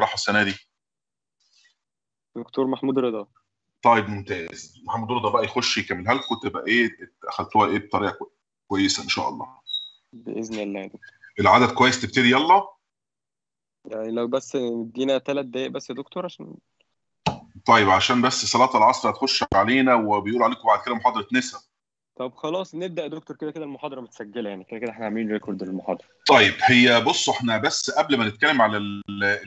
جراحه السنة دي؟ دكتور محمود رضا. طيب ممتاز. محمد رضا بقى يخش يكملها لكم تبقى إيه أخدتوها إيه بطريقة كوي- كويسة إن شاء الله؟ بإذن الله يا دكتور. العدد كويس تبتدي يلا. يعني لو بس ادينا ثلاث دقايق بس يا دكتور عشان طيب عشان بس صلاة العصر هتخش علينا وبيقولوا عليكم بعد كده محاضرة نسا. طب خلاص نبدأ يا دكتور كده كده المحاضرة متسجلة يعني. كده كده إحنا عاملين ريكورد للمحاضرة. طيب هي بصوا إحنا بس قبل ما نتكلم على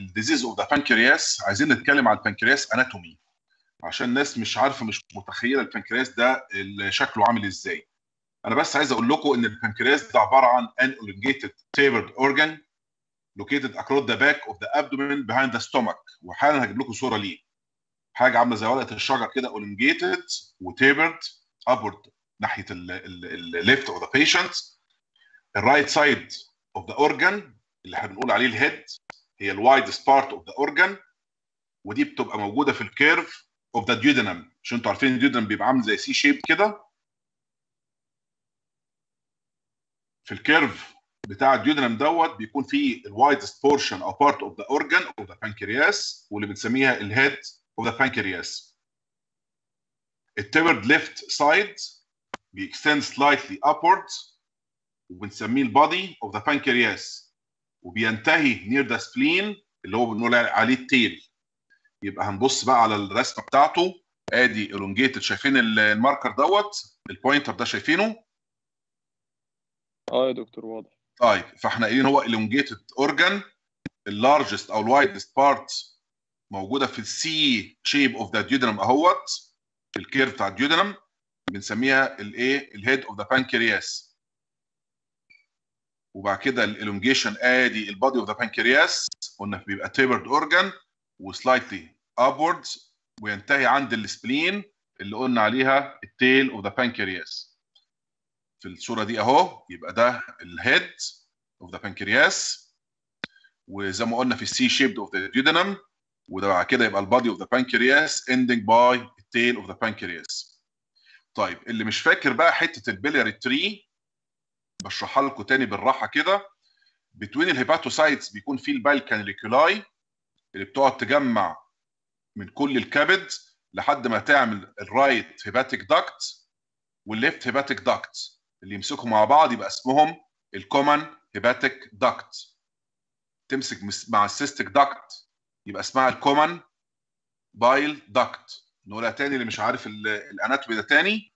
ال diseases of the pancreas عايزين نتكلم على البنكرياس anatomy عشان الناس مش عارفة مش متخيلة البنكرياس ده شكله عامل إزاي. أنا بس عايز أقول لكم إن البنكرياس ده عبارة عن an elongated tapered organ located across the back of the abdomen behind the stomach. وحالا هجيب لكم صورة ليه. حاجة عاملة زي ورقة الشجر كده elongated و tapered upward. ناحية ال left of the patient. ال right side of the organ اللي إحنا بنقول عليه ال head هي ال widest part of the organ ودي بتبقى موجودة في ال curve of the duodenum عشان أنتوا عارفين ال duodenum بيبقى عامل زي C shape كده؟ في ال curve بتاع ال duodenum دوت بيكون فيه ال widest portion أو part of the organ of the pancreas واللي بنسميها ال head of the pancreas ال tapered left side بي extend slightly upwards وبنسميه ال body of the pancreas وبينتهي near the spleen اللي هو بنقول عليه ال tail. يبقى هنبص بقى على الرسمة بتاعته. ادي elongated شايفين ال- ال marker دوت ال pointer ده شايفينه؟ آه يا دكتور واضح. طيب فاحنا قايلين هو elongated organ ال largest أو ال widest part موجودة في ال C shape of the duodenum اهوت في ال curve بتاع ال duodenum بنسميها الايه ال head of the pancreas وبعد كده ال elongation آدي ال body of the pancreas قلنا بيبقى tapered organ و slightly upwards وينتهي عند ال spleen اللي قلنا عليها ال tail of the pancreas في الصورة دي أهو يبقى ده ال head of the pancreas وزي ما قلنا في ال C shaped of the duodenum. وده بعد كده يبقى ال body of the pancreas ending by ال tail of the pancreas طيب اللي مش فاكر بقى حتة ال biliary tree بشرحها لكم تاني بالراحة كده. between ال hepatocytes بيكون في ال bile canaliculi اللي بتقعد تجمع من كل الكبد لحد ما تعمل ال right hepatic duct وال left hepatic duct اللي يمسكوا مع بعض يبقى اسمهم ال common hepatic duct تمسك مس- مع ال cystic duct يبقى اسمها ال common bile duct نقولها تاني اللي مش عارف ال- ال anatomy ده تاني؟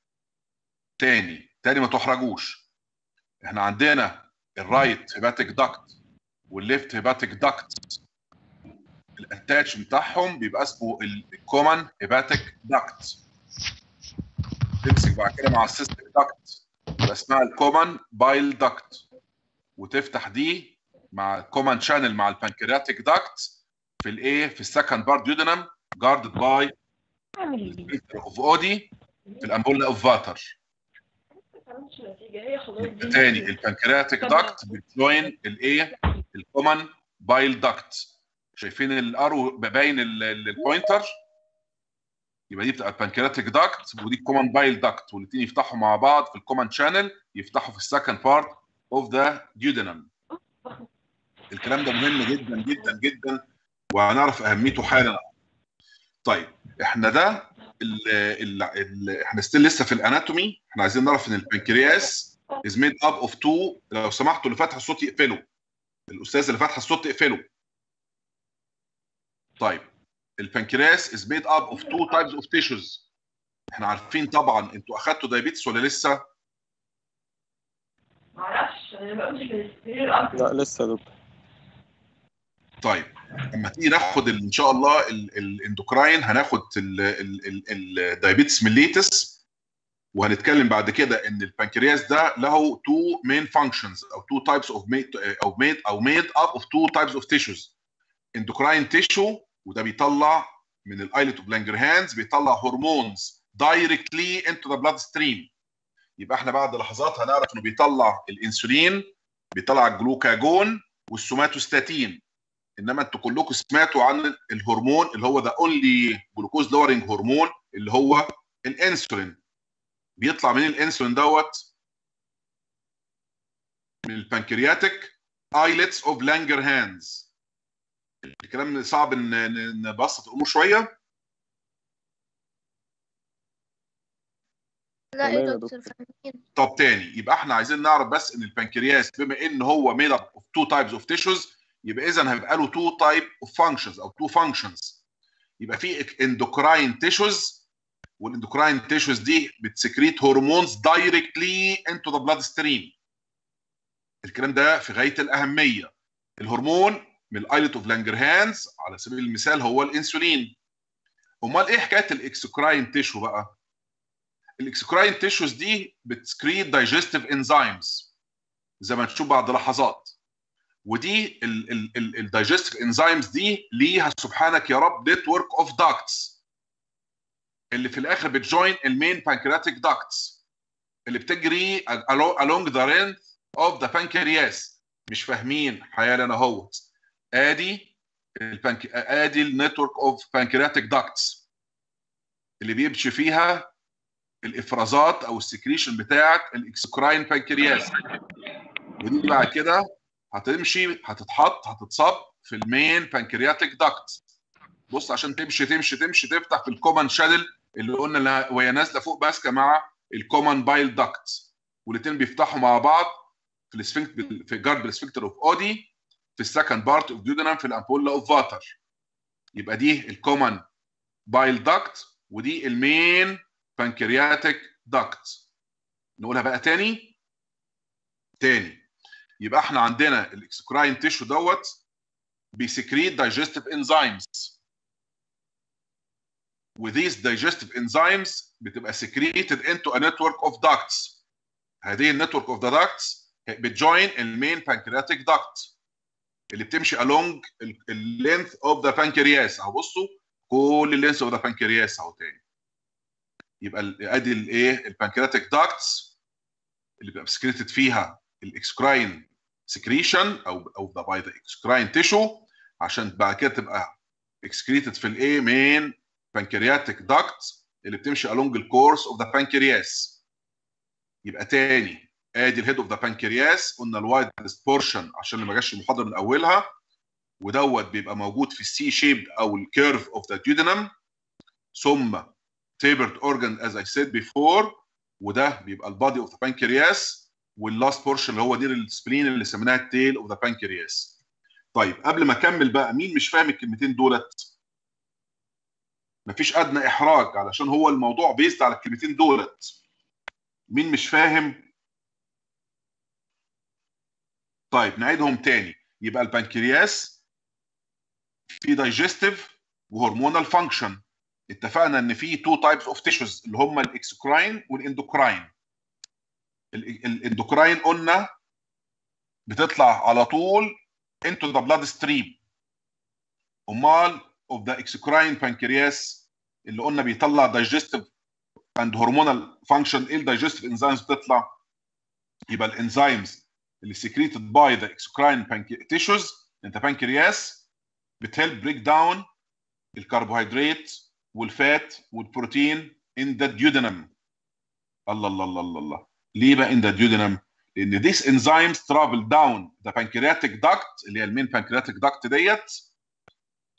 تاني. تاني ما تحرجوش. إحنا عندنا ال right hepatic duct وال left hepatic duct ال attach بتاعهم بيبقى اسمه ال common hepatic duct تمسك بعد كده مع ال cystic duct يبقى اسمها ال common bile duct وتفتح دي مع ال common channel مع ال pancreatic duct في الايه في ال second part duodenum guarded by of Oddi في ال ampulla of Vater تاني ال pancreatic duct بت join الايه ال common bile duct شايفين ال arrow باين ال- ال- ال pointer يبقى دي بتبقى ال pancreatic duct ودي ال common bile duct والاثنين يفتحوا مع بعض في ال common channel يفتحوا في ال second part of the duodenum الكلام ده مهم جدا جدا جدا وهنعرف أهميته حالا. طيب إحنا ده ال ال ال إحنا still لسه في ال anatomy. إحنا عايزين نعرف إن البنكرياس is made up of two لو سمحتوا اللي فاتح الصوت يقفله الأستاذ اللي فاتح الصوت يقفله طيب البنكرياس is made up of two types of tissues إحنا عارفين طبعا أنتوا أخدتوا diabetes ولا لسه؟ معرفش أنا ما قلتش أكتر لا لسه يا دكتور. طيب اما تيجي ناخد ان شاء الله ال- ال endocrine هناخد ال diabetes mellitus وهنتكلم بعد كده إن البنكرياس ده له two main functions أو two types of made أو made أو made up of two types of tissues endocrine tissue وده بيطلع من ال islet of Langerhans بيطلع hormones directly into the bloodstream يبقى إحنا بعد لحظات هنعرف إنه بيطلع الإنسولين بيطلع الجلوكاجون والسوماتوستاتين. إنما أنتوا كلكم سمعتوا عن الهرمون اللي هو the only glucose lowering hormone اللي هو الإنسولين. بيطلع من الإنسولين دوت من ال pancreatic islets of Langerhans الكلام صعب ان إن- نبسط الأمور شوية. لا يا دكتور طب تاني يبقى إحنا عايزين نعرف بس إن البنكرياس بما إن هو made up of two types of tissues يبقى اذا هيبقى له two type of functions أو two functions يبقى في endocrine tissues وال endocrine tissues دي بت secrete hormones directly into the bloodstream الكلام ده في غاية الأهمية. الهرمون من ال islet of Langerhans على سبيل المثال هو الإنسولين. أمال إيه حكاية ال exocrine tissue بقى؟ ال exocrine tissues دي بت secrete digestive enzymes زي ما تشوف بعد لحظات. ودي ال digestive enzymes دي ليها سبحانك يا رب network of ducts اللي في الآخر بت join ال main pancreatic ducts اللي بتجري along the length of the pancreas. مش فاهمين حيال أنا أهوت. آدي البنك... آدي ال network of pancreatic ducts اللي بيمشي فيها الإفرازات أو ال secretion بتاعه ال exocrine pancreas ودي بعد كده هتمشي هتتحط هتتصب في ال main pancreatic duct بص عشان تمشي تمشي تمشي تفتح في ال common channel اللي قلنا وهي نازلة فوق ماسكه مع ال common bile duct والاثنين بيفتحوا مع بعض في ال sphinct في ال guard بال sphincter of Oddi في ال second part of duodenum في ال ampulla of Vater يبقى دي ال common bile duct ودي ال main pancreatic duct نقولها بقى تاني؟ تاني. يبقى إحنا عندنا ال exocrine tissue دوت بي secrete digestive enzymes و these digestive enzymes بتبقى secreted into a network of ducts. هذه ال network of ducts بت join ال main pancreatic duct اللي بتمشي along ال length of the pancreas. أهو بصوا كل ال length of the pancreas أهو تاني. يبقى أدي الايه ال pancreatic ducts اللي بيبقى secreted فيها ال exocrine secretion أو أو by the exocrine tissue عشان بعد كده تبقى excreted في الايه main pancreatic duct اللي بتمشي along ال course of the pancreas يبقى تاني ادي ال head of the pancreas قلنا ال widest portion عشان ما جاش المحاضرة من أولها. ودوت بيبقى موجود في ال C shape أو ال curve of the duodenum ثم tapered organ as I said before وده بيبقى ال body of the pancreas وال last portion اللي هو دي ال spleen اللي سميناها ال tail of the pancreas طيب قبل ما أكمل بقى مين مش فاهم الكلمتين دولت؟ مفيش أدنى إحراج علشان هو الموضوع based على الكلمتين دولت. مين مش فاهم؟ طيب نعيدهم تاني. يبقى البنكرياس في digestive و hormonal function اتفقنا إن في two types of tissues اللي هم ال exocrine وال endocrine. ال- ال endocrine قلنا بتطلع على طول into the blood stream امال of the exocrine pancreas اللي قلنا بيطلع digestive and hormonal function إيه ال digestive enzymes بتطلع. يبقى ال enzymes اللي secreted by the exocrine tissues the pancreas بت help break down الكربوهيدرات وال fat والبروتين in the duodenum. الله الله الله الله الله. ليه بقى in the duodenum؟ لأن these enzymes travel down the pancreatic duct اللي هي ال main pancreatic duct ديت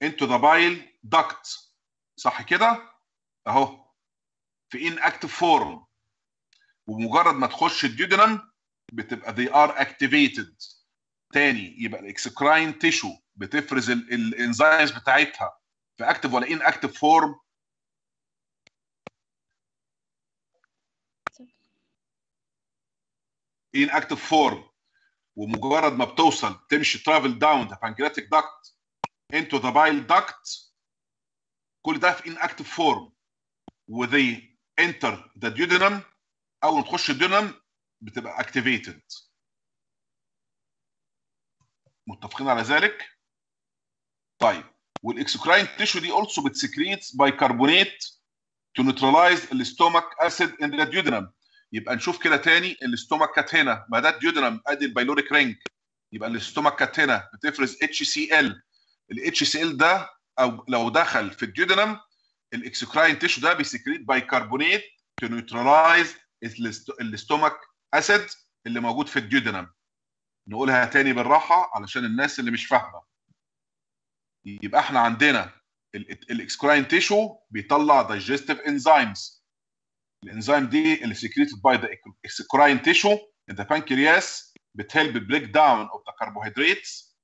into the bile duct. صح كده؟ أهو. في inactive form. ومجرد ما تخش ال duodenum بتبقى they are activated. تاني يبقى ال exocrine tissue بتفرز ال enzymes بتاعتها. في active ولا inactive form inactive form ومجرد ما بتوصل تمشي travel down the pancreatic duct into the bile duct كل ده في inactive form و they enter the duodenum أول ما تخش ال duodenum بتبقى activated. متفقين على ذلك؟ طيب وال exocrine tissue دي also بت secrete بايكربونات to neutralize ال stomach acid in the duodenum. يبقى نشوف كده تاني ال stomach كانت هنا. ما ده ال duodenum ادي ال pyloric ring. يبقى ال stomach كانت هنا. بتفرز اتش سي ال الاتش سي ال ده أو لو دخل في ال duodenum ال exocrine tissue ده بي secrete بايكربونات to neutralize ال stomach acid اللي موجود في ال duodenum نقولها تاني بالراحة علشان الناس اللي مش فاهمة. يبقى إحنا عندنا الاكسكراين تيشو بيطلع digestive enzymes. الإنزيم دي اللي secreted by the exocrine tissue in the pancreas بتhelp break down of the carbohydrates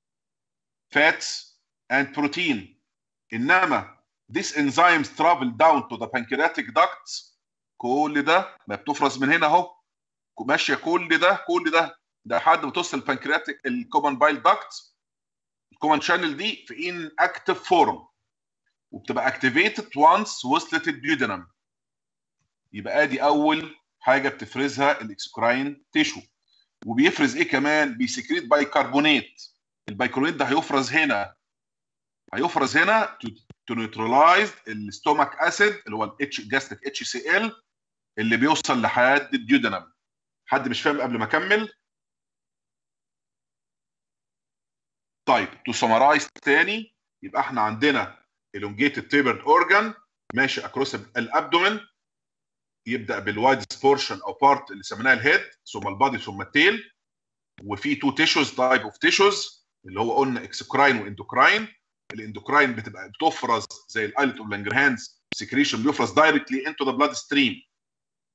fats and protein. إنما these enzymes travel down to the pancreatic ducts. كل ده ما بتفرز من هنا أهو. ماشية كل ده كل ده لحد ما توصل ال pancreatic ال common bile duct ال common channel دي في inactive form وبتبقى activated once وصلت ال duodenum يبقى ادي اول حاجة بتفرزها ال exocrine tissue. وبيفرز إيه كمان؟ بي secrete بايكربونات البايكربونات ده هيفرز هنا. هيفرز هنا to neutralize ال stomach acid اللي هو ال H gastric HCl اللي بيوصل لحد ال duodenum حد مش فاهم قبل ما اكمل؟ طيب to summarize تاني يبقى إحنا عندنا elongated tapered organ ماشي across ال abdomen يبدأ بال wide portion أو part اللي سميناها ال head ثم ال body ثم ال tail وفي two tissues type of tissues اللي هو قلنا exocrine و endocrine ال endocrine بتبقى بتفرز زي ال islet of Langerhans secretion بيفرز directly into the blood stream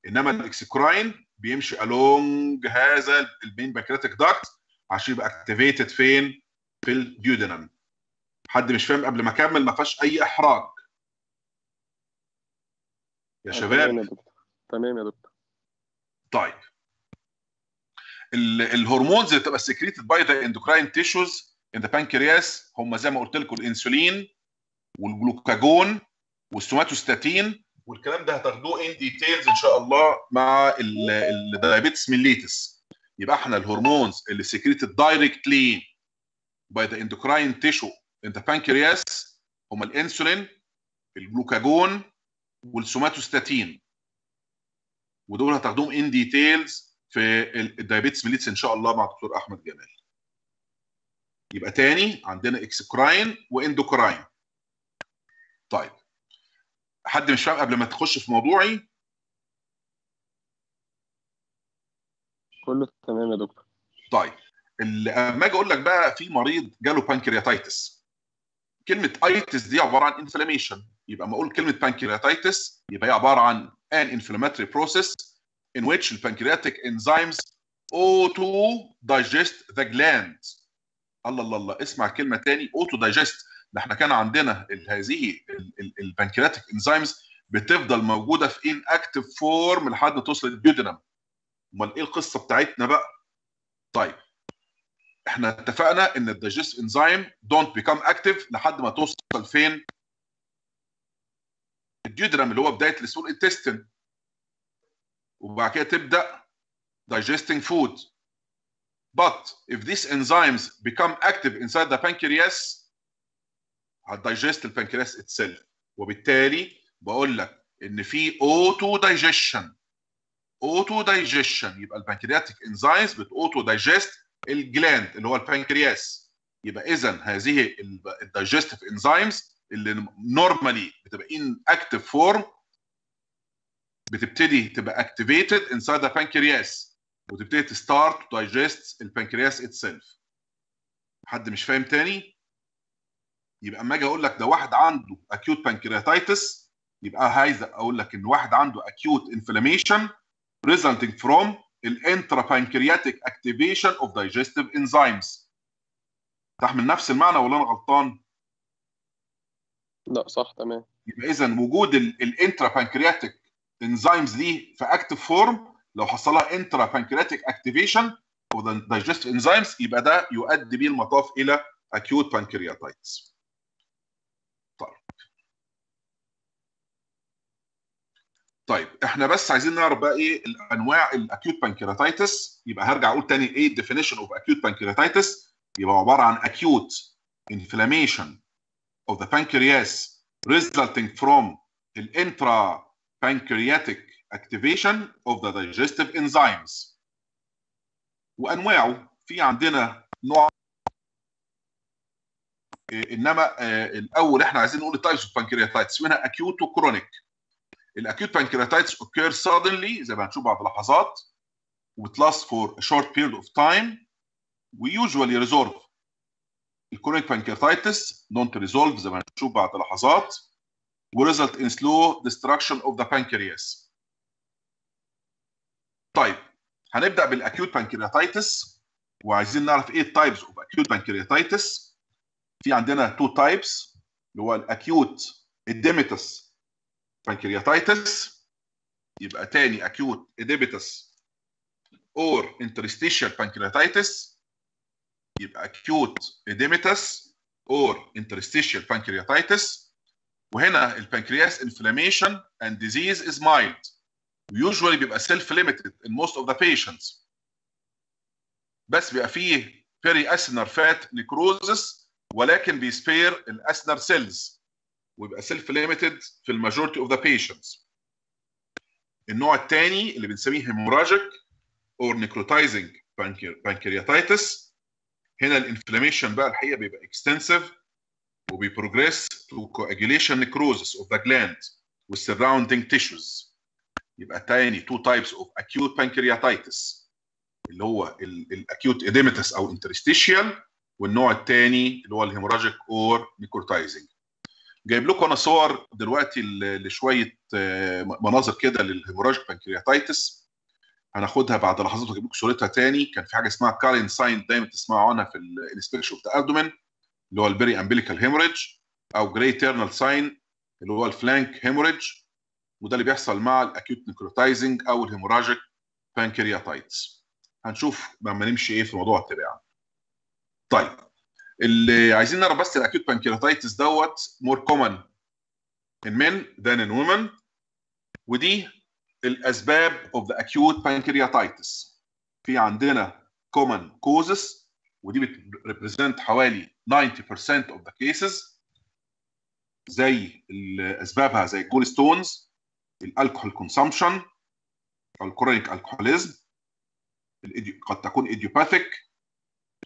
إنما ال exocrine بيمشي along هذا ال main pancreatic duct عشان يبقى activated فين؟ في ال duodenum حد مش فاهم قبل ما أكمل ما فيهاش أي إحراج. يا شباب تمام يا دكتور. طيب. ال- ال hormones اللي بتبقى secreted by the endocrine tissues in the pancreas هم زي ما قلت لكم الانسولين والجلوكاجون والسوماتوستاتين. والكلام ده هتاخدوه in details إن شاء الله مع ال diabetes mellitus يبقى إحنا ال hormones اللي secreted directly by the endocrine tissue in the pancreas هم الانسولين الجلوكاجون والسوماتوستاتين. ودول هتاخدوهم in details في ال diabetes mellitus إن شاء الله مع دكتور أحمد جمال. يبقى تاني عندنا exocrine و endocrine طيب. حد مش فاهم قبل ما تخش في موضوعي؟ كله تمام يا دكتور. طيب. لما أجي أقول لك بقى في مريض جاله pancreatitis كلمة itis دي عبارة عن inflammation يبقى ما أقول كلمة pancreatitis يبقى هي عبارة عن an inflammatory process in which the pancreatic enzymes auto digest the gland الله الله الله. اسمع كلمة تاني. auto digest. ده إحنا كان عندنا هذه ال pancreatic enzymes بتفضل موجودة في inactive form لحد توصل لل duodenum أمال إيه القصة بتاعتنا بقى؟ طيب. إحنا اتفقنا إن ال digestive enzymes don't become active لحد ما توصل فين؟ ال duodenum اللي هو بداية ال small intestine وبعد كده تبدأ digesting food. But if these enzymes become active inside the pancreas هت digest البنكرياس itself. وبالتالي بقول لك إن في اوتو دايجيشن اوتو دايجيشن يبقى ال pancreatic enzymes بت auto digest ال gland اللي هو البنكرياس. يبقى اذا هذه ال digestive enzymes اللي normally بتبقى inactive form بتبتدي تبقى activated inside the pancreas وتبتدي ت start digest البنكرياس itself حد مش فاهم تاني؟ يبقى أما أجي أقول لك ده واحد عنده acute pancreatitis يبقى عايز أقول لك إن واحد عنده acute inflammation resulting from ال intrapancreatic activation of digestive enzymes. تحمل نفس المعنى ولا أنا غلطان؟ لا صح تمام. يبقى إذا وجود ال intrapancreatic enzymes دي في active form لو حصل لها intrapancreatic activation of the digestive enzymes يبقى ده يؤدي بيه المطاف إلى acute pancreatitis. طيب. طيب إحنا بس عايزين نعرف بقى إيه الأنواع ال acute pancreatitis يبقى هرجع أقول تاني إيه ال definition of acute pancreatitis يبقى عبارة عن acute inflammation. Of the pancreas resulting from the intrapancreatic activation of the digestive enzymes. وأنواعه في عندنا نوع إيه، إنما آه، الأول إحنا عايزين نقول ال types of pancreatitis منها acute و chronic ال acute pancreatitis occur suddenly زي ما هنشوف بعد لحظات وبت last for a short period of time. We usually resolve ال chronic pancreatitis don't resolve زي ما هنشوف بعد لحظات و result in slow destruction of the pancreas طيب هنبدأ بال acute pancreatitis وعايزين نعرف إيه ال types of acute pancreatitis في عندنا two types اللي هو ال acute edematous pancreatitis يبقى تاني acute edematous اور interstitial pancreatitis. يبقى acute edematous or interstitial pancreatitis وهنا البنكرياس inflammation and disease is mild usually بيبقى self limited in most of the patients بس بيبقى فيه periacinar fat necrosis ولكن بيسبير الاسنر سيلز ويبقى self limited في الماجورتي اوف ذا patients النوع الثاني اللي بنسميه hemorrhagic or necrotizing pancreatitis هنا ال inflammation بقى الحقيقة بيبقى extensive وبي progress to coagulation necrosis the gland with surrounding tissues. يبقى تاني two types of acute pancreatitis اللي هو ال acute edematous أو interstitial والنوع الثاني اللي هو ال hemorrhagic or necrotizing جايب لكم أنا صور دلوقتي لشوية مناظر كده لل hemorrhagic pancreatitis هناخدها بعد لحظات واجيب لكم صورتها تاني. كان في حاجة اسمها Cullen sign دايما تسمعوا عنها في ال inspection of the abdomen اللي هو ال periumbilical hemorrhage أو Grey Turner sign اللي هو ال flank hemorrhage وده اللي بيحصل مع ال acute necrotizing أو ال hemorrhagic pancreatitis هنشوف لما نمشي إيه في موضوع بتاعه طيب اللي عايزين نعرف بس ال acute pancreatitis دوت more common in men than in women. ودي الأسباب of the acute pancreatitis. في عندنا common causes ودي بت represent حوالي 90% of the cases. زي اسبابها زي ال gallstones ال alcohol consumption ال chronic alcoholism قد تكون idiopathic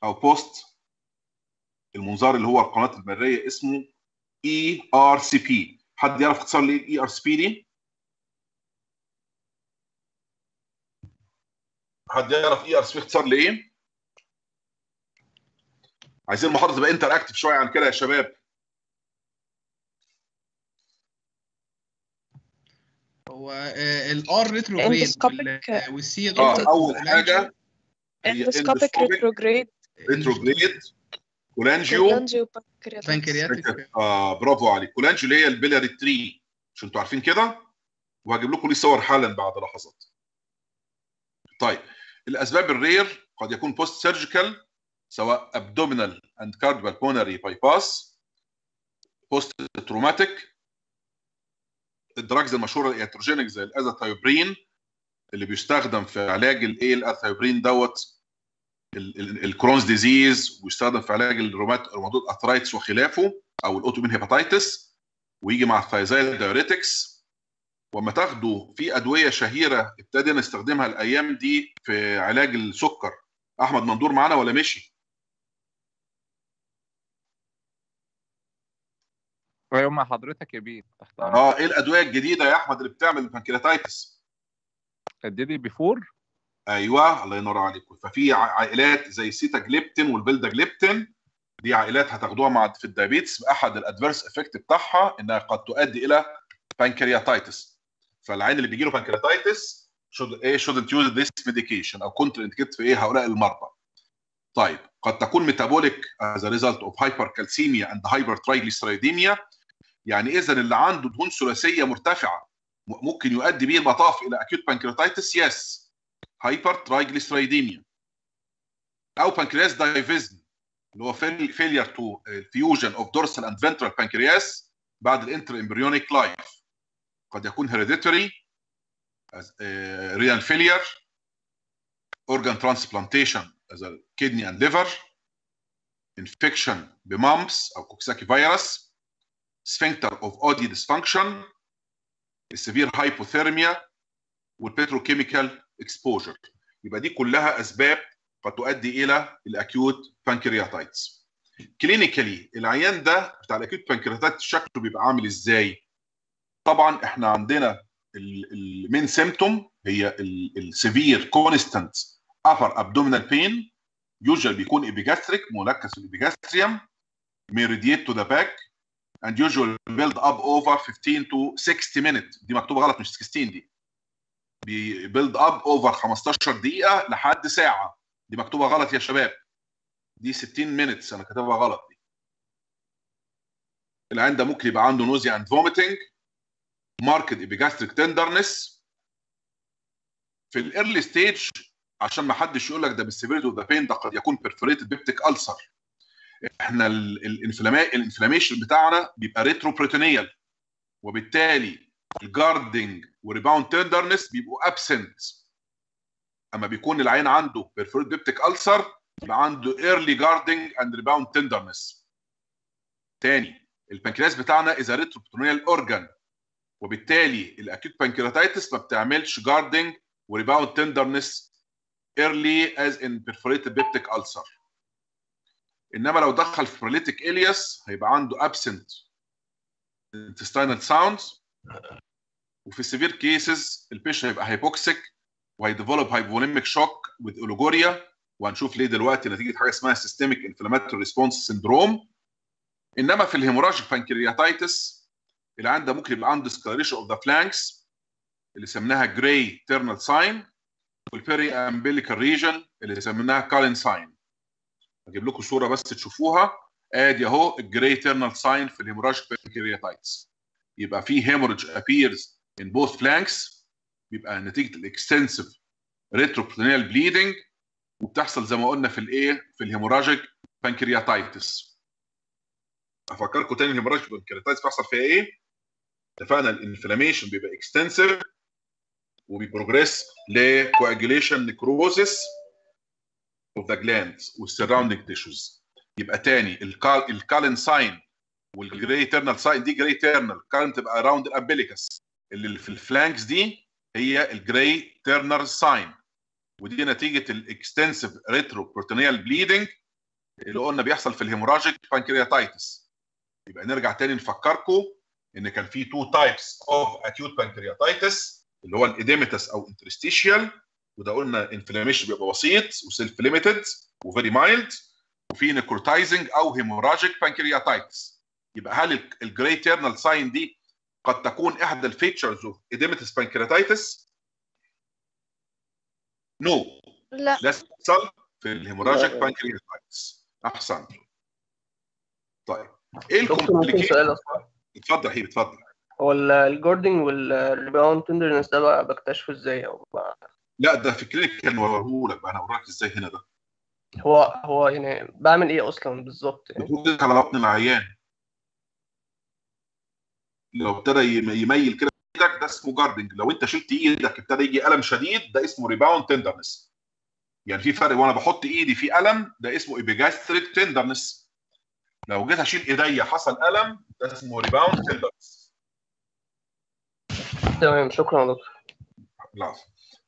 أو post المنظار اللي هو القناه المرارية اسمه ERCP حد يعرف اختصار ليه ال ERCP دي؟ حد يعرف ERCP اختصار لإيه؟ عايزين المحاضره تبقى interactive شوية عن كده يا شباب. هو ال R retrograde وال C آه أول حاجة endoscopic retrograde. retrograde cholangio cholangiopancreatitis pancreatic آه برافو عليك. cholangio اللي هي ال biliary tree مش أنتوا عارفين كده؟ وهجيب لكم ليه صور حالا بعد لحظات. طيب. الأسباب ال rare قد يكون post surgical سواء abdominal and cardiopulmonary bypass post-traumatic ال drugs المشهورة ال iatrogenic زي ال azathioprine اللي بيستخدم في علاج الايه ال azathioprine دوت ال Crohn's disease ويستخدم في علاج ال rheumatoid arthritis وخلافه أو ال autoimmune hepatitis ويجي مع ال thiazide diuretics وما تاخدوا في أدوية شهيرة ابتدينا نستخدمها الأيام دي في علاج السكر أحمد مندور معانا ولا مشي؟ أيوه مع حضرتك يا بيه تحت. آه إيه الأدوية الجديدة يا أحمد اللي بتعمل ال pancreatitis؟ ال DPP-4 أيوه الله ينور عليكم ففي عائلات زي ال sitagliptin وال vildagliptin دي عائلات هتاخدوها مع في ال diabetes أحد ال adverse effect بتاعها إنها قد تؤدي إلى pancreatitis فالعيان اللي بيجي له pancreatitis should إيه shouldn't use this medication أو contraindicated في إيه هؤلاء المرضى. طيب قد تكون metabolic as a result of hypercalcemia and hypertriglyceridemia. يعني اذا اللي عنده دهون ثلاثية مرتفعة ممكن يؤدي به المطاف إلى acute pancreatitis yes. hypertriglyceridemia أو pancreas divisum اللي هو failure to fusion of dorsal and ventral pancreas بعد ال intraembryonic life قد يكون hereditary renal failure organ transplantation as kidney and liver infection ب mumps أو coxsackie virus sphincter of Oddi dysfunction ال severe hypothermia وال petrochemical exposure يبقى دي كلها أسباب قد تؤدي إلى ال acute pancreatitis clinically العيان ده بتاع ال acute pancreatitis شكله بيبقى عامل إزاي؟ طبعا إحنا عندنا ال main symptom هي ال severe constant upper abdominal pain usual بيكون epigastric مركز في may radiate to the back and usually build up over 15 to 60 minutes. دي مكتوبة غلط مش 16 دي. بي build up over 15 دقيقة لحد ساعة. دي مكتوبة غلط يا شباب. دي 60 minutes أنا كاتبها غلط دي. العيان ده ممكن يبقى عنده nausea and vomiting marked epigastric tenderness في ال early stage عشان ما حدش يقول لك ده بال severity of the pain ده قد يكون perforated peptic ulcer إحنا ال inflammation بتاعنا بيبقى retroperitoneal وبالتالي ال guarding و rebound tenderness بيبقوا absent أما بيكون العيان عنده perforated peptic ulcer يبقى عنده early guarding and rebound tenderness تاني البنكرياس بتاعنا is retroperitoneal organ وبالتالي ال acute pancreatitis ما بتعملش guarding و rebound tenderness early as in perforated peptic ulcer. إنما لو دخل في paralytic ileus هيبقى عنده absent intestinal sounds. وفي severe cases ال patient هيبقى hypoxic وهي develop hypovolemic shock with oliguria وهنشوف ليه دلوقتي نتيجة حاجة اسمها systemic inflammatory response syndrome. إنما في ال hemorrhagic pancreatitis العيان ده ممكن يبقى عنده discoloration of the flanks اللي سميناها Grey Turner sign وال periumbilical region اللي سميناها Cullen sign أجيب لكم صورة بس تشوفوها. آدي أهو ال Grey Turner sign في ال hemorrhagic pancreatitis يبقى في hemorrhage appears in both flanks بيبقى نتيجة ال extensive retroperitoneal bleeding وبتحصل زي ما قلنا في الايه في ال hemorrhagic pancreatitis افكركم تاني ال hemorrhagic pancreatitis بيحصل فيها إيه؟ اتفقنا ال inflammation بيبقى extensive وبي progress ل coagulation necrosis of the glands وال surrounding tissues يبقى تاني الكال ال Cullen sign وال Grey Turner sign دي Grey Turner Cullen تبقى around ال umbilicus اللي في ال flanks دي هي ال Grey Turner sign ودي نتيجة ال extensive retroperitoneal bleeding اللي قلنا بيحصل في ال hemorrhagic pancreatitis يبقى نرجع تاني نفكركم إن كان في two types of acute pancreatitis اللي هو ال edematous أو interstitial وده قلنا inflammation بيبقى بسيط و self-limited و very mild وفي necrotizing أو hemorrhagic pancreatitis يبقى هل ال Grey Turner sign دي قد تكون إحدى ال features of edematous pancreatitis no no. لا. لا تحصل في ال hemorrhagic. pancreatitis أحسن. طيب. إيه ال complication اتفضل حبيبي اتفضل. هو ال- ال guarding وال rebound tenderness ده بقى بكتشفه إزاي؟ أو بقى لا ده في clinical وريهولك بقى. أنا هوريك إزاي هنا ده؟ هو هو يعني بعمل إيه أصلا بالظبط؟ يعني بتقول على بطن العيان. لو ابتدى يم- يميل كده إيدك ده اسمه guarding لو أنت شلت إيدك ابتدى يجي ألم شديد ده اسمه rebound tenderness. يعني في فرق وأنا بحط إيدي في ألم ده اسمه epigastric tenderness. لو جيت اشيل ايديا حصل ألم ده اسمه rebound tenderness تمام شكرا دكتور. لا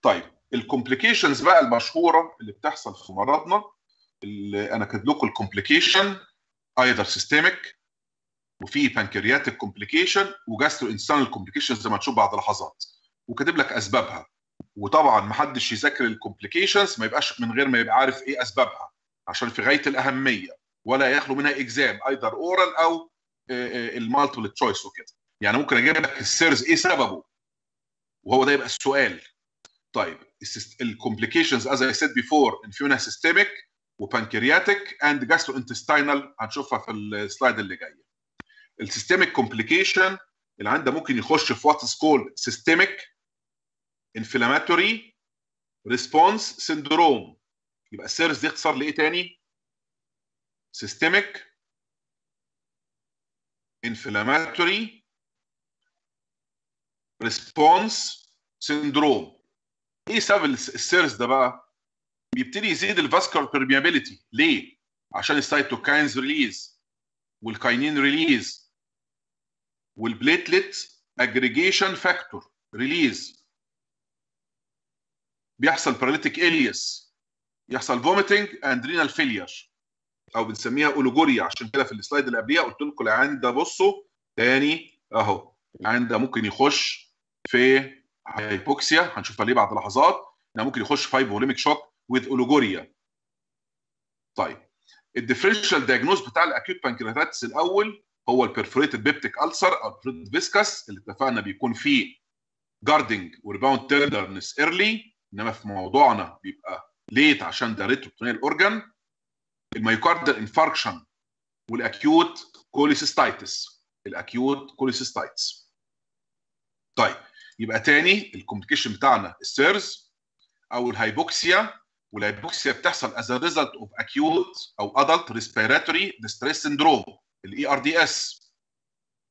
طيب ال complications بقى المشهورة اللي بتحصل في مرضنا اللي أنا كاتب لكم ال complication either systemic وفي pancreatic complication و gastrointestinal complication زي ما هتشوف بعد لحظات وكاتب لك أسبابها. وطبعا ما حدش يذاكر ال complications ما يبقاش من غير ما يبقى عارف إيه أسبابها عشان في غاية الأهمية. ولا يخلو منها exam either oral أو ال multiple choice وكده. يعني ممكن أجيب لك ال SIRS إيه سببه؟ وهو ده يبقى السؤال. طيب ال complications as I said before ان في منها systemic و pancreatic and gastrointestinal هنشوفها في ال slide اللي جاية. ال systemic complication اللي عنده ممكن يخش في what called systemic inflammatory response syndrome يبقى ال SIRS دي اختصار لإيه تاني؟ systemic inflammatory response syndrome إيه سبب الس- ال SIRS ده بقى؟ بيبتدي يزيد ال vascular permeability ليه؟ عشان ال cytokines release وال kinin release وال platelet aggregation factor release بيحصل paralytic ileus يحصل vomiting and renal failure أو بنسميها oliguria عشان كده في ال slide اللي قبليها قلت لكم العيان ده بصوا تاني أهو. العيان ده ممكن يخش في hypoxia هنشوفها ليه بعد لحظات. إنه ممكن يخش في hypovolemic shock with oliguria طيب ال differential diagnosis بتاع ال acute pancreatitis الأول هو ال perforated peptic ulcer أو ال perforated viscus اللي اتفقنا بيكون فيه guarding و rebound tenderness early إنما في موضوعنا بيبقى late عشان ده retroperitoneal organ ال myocardial infarction وال acute cholecystitis ال acute cholecystitis طيب يبقى تاني ال complication بتاعنا ال SIRS أو ال hypoxia وال hypoxia بتحصل a result of acute أو adult respiratory distress syndrome ال ARDS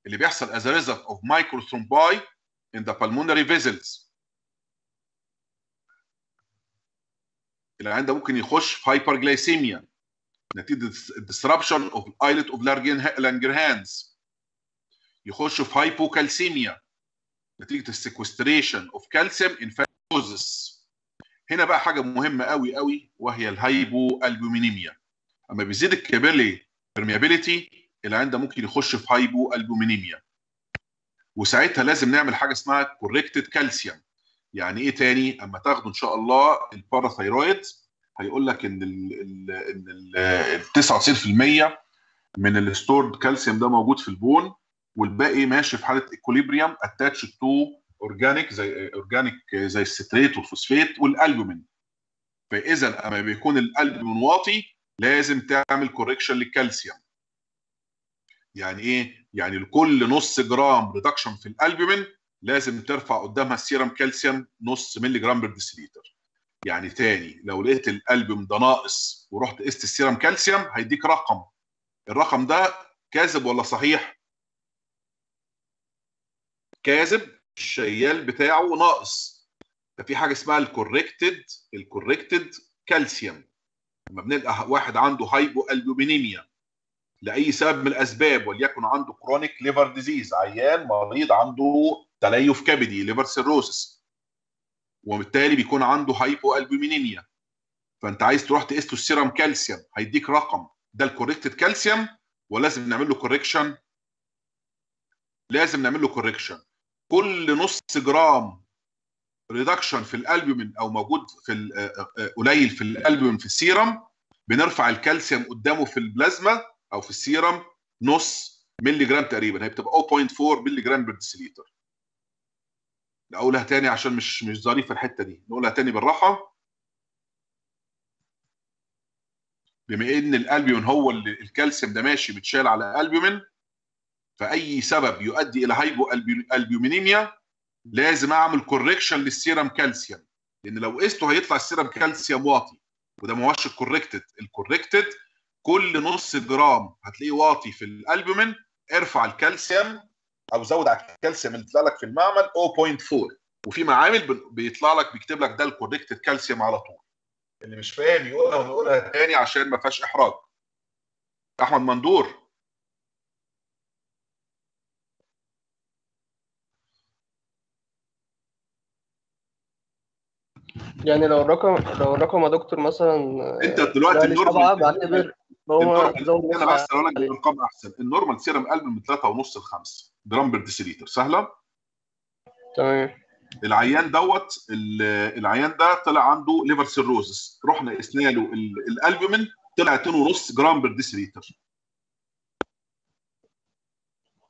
اللي بيحصل as a result of microthrombi in the pulmonary vessels. العيان ده ممكن يخش في hyperglycemia نتيجة disruption of islet of Langerhans يخش في hypocalcemia نتيجة ال sequestration of calcium in fibrosis هنا بقى حاجة مهمة قوي قوي وهي ال hypoalbuminemia أما بيزيد ال capillary permeability العيان ده ممكن يخش في hypoalbuminemia وساعتها لازم نعمل حاجة اسمها corrected calcium يعني إيه تاني؟ أما تاخدوا إن شاء الله ال parathyroid هيقول لك إن ال إن ال 99% من ال stored calcium ده موجود في ال bone والباقي ماشي في حالة equilibrium attached to organic زي organic زي ال citrate وال phosphate وال albumin فإذا أما بيكون الالبومين واطي لازم تعمل correction للكالسيوم يعني إيه؟ يعني لكل نص جرام reduction في الالبومين لازم ترفع قدامها ال serum calcium نص مللي جرام per deciliter يعني تاني. لو لقيت ده ناقص ورحت قست ال serum calcium هيديك رقم. الرقم ده كاذب ولا صحيح؟ كاذب الشيال بتاعه ناقص. ففي حاجة اسمها ال corrected ال corrected calcium لما بنلقى واحد عنده hypoalbuminemia لأي سبب من الأسباب وليكن عنده chronic liver disease عيان مريض عنده تليف كبدي liver cirrhosis وبالتالي بيكون عنده hypoalbuminemia فأنت عايز تروح تقيس له ال serum calcium هيديك رقم. ده ال corrected calcium ولازم نعمل له correction لازم نعمل له correction كل نص جرام reduction في الالبومين أو موجود في قليل في الالبومين في السيرم بنرفع الكالسيوم قدامه في البلازما أو في السيرم نص مللي جرام تقريبا. هي بتبقى 0.4 مللي جرام per deciliter نقولها تاني عشان مش مش ظريفه الحتة دي. نقولها تاني بالراحة. بما إن الألبيومين هو اللي الكالسيوم ده ماشي متشال على ألبيومين فأي سبب يؤدي إلى hypoalbuminemia لازم أعمل correction لل serum calcium. لأن لو قسته هيطلع ال serum calcium واطي وده ما هوش ال corrected ال corrected كل نص جرام هتلاقيه واطي في الالبومين ارفع الكالسيوم أو زود على الكالسيوم اللي طلع لك في المعمل 0.4 وفي معامل بيطلع لك بيكتب لك ده ال corrected calcium على طول. اللي مش فاهم يقولها ونقولها تاني عشان ما فيهاش إحراج. أحمد مندور. يعني لو الرقم لو الرقم يا دكتور مثلا أنت دلوقتي يعني ال normal بعتبر هو أنا بس أقول لك الأرقام أحسن. ال normal serum albumin من 3 ونص ل 5 جرام per deciliter. سهلة؟ تمام. العيان دوت ال- العيان ده طلع عنده liver cirrhosis رحنا قسنا له ال- الالبومين طلع 2.5 جرام per deciliter.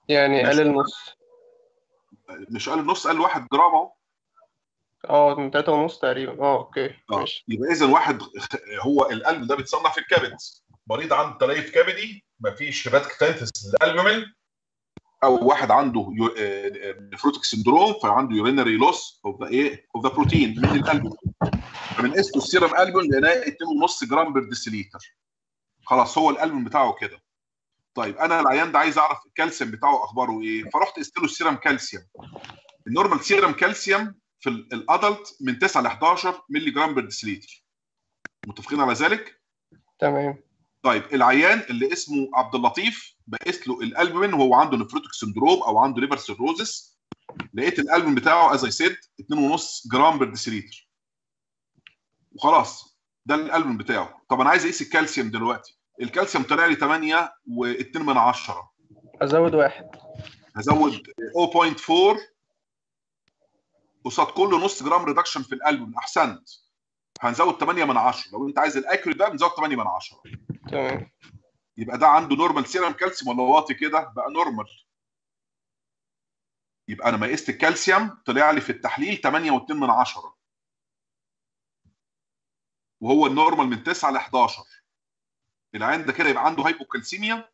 يعني قلل نص مش قل النص قل 1 جرام اهو. آه من تلاتة ونص تقريبا. آه okay. آه ماشي. يبقى اذا واحد هو ال alb ده بيتصنع في الكبد. مريض عنده تليف كبدي مفيش hepatic synthesis لل albumin أو واحد عنده nephrotic syndrome فعنده urinary loss of the إيه؟ of the protein من الالبومين فبنقيس له ال serum albumin لقيناه 2.5 gram per deciliter. خلاص هو الالبوم بتاعه كده. طيب أنا العيان ده عايز أعرف الكالسيوم بتاعه أخباره إيه؟ فرحت قست له ال serum calcium. ال normal serum calcium في ال- ال adult من 9 ل 11 milligram per deciliter. متفقين على ذلك؟ تمام. طيب العيان اللي اسمه عبد اللطيف بقيس له الالبومين وهو عنده nephrotic syndrome أو عنده liver cirrhosis لقيت الالبوم بتاعه as I said 2.5 gram per deciliter وخلاص ده الالبوم بتاعه. طب أنا عايز أقيس الكالسيوم دلوقتي. الكالسيوم طلع لي 8 و2 من 10 أزود واحد. هزود 0.4 قصاد كل نص جرام reduction في الالبوم أحسنت. هنزود 8 من 10 لو أنت عايز ال accurate بقى بنزود 8 من 10 تمام. يبقى ده عنده normal serum calcium ولا واطي كده؟ بقى normal يبقى أنا ما قست الكالسيوم طلع لي في التحليل 8.2 من 10 وهو ال normal من 9 ل 11 العيان ده كده يبقى عنده hypocalcemia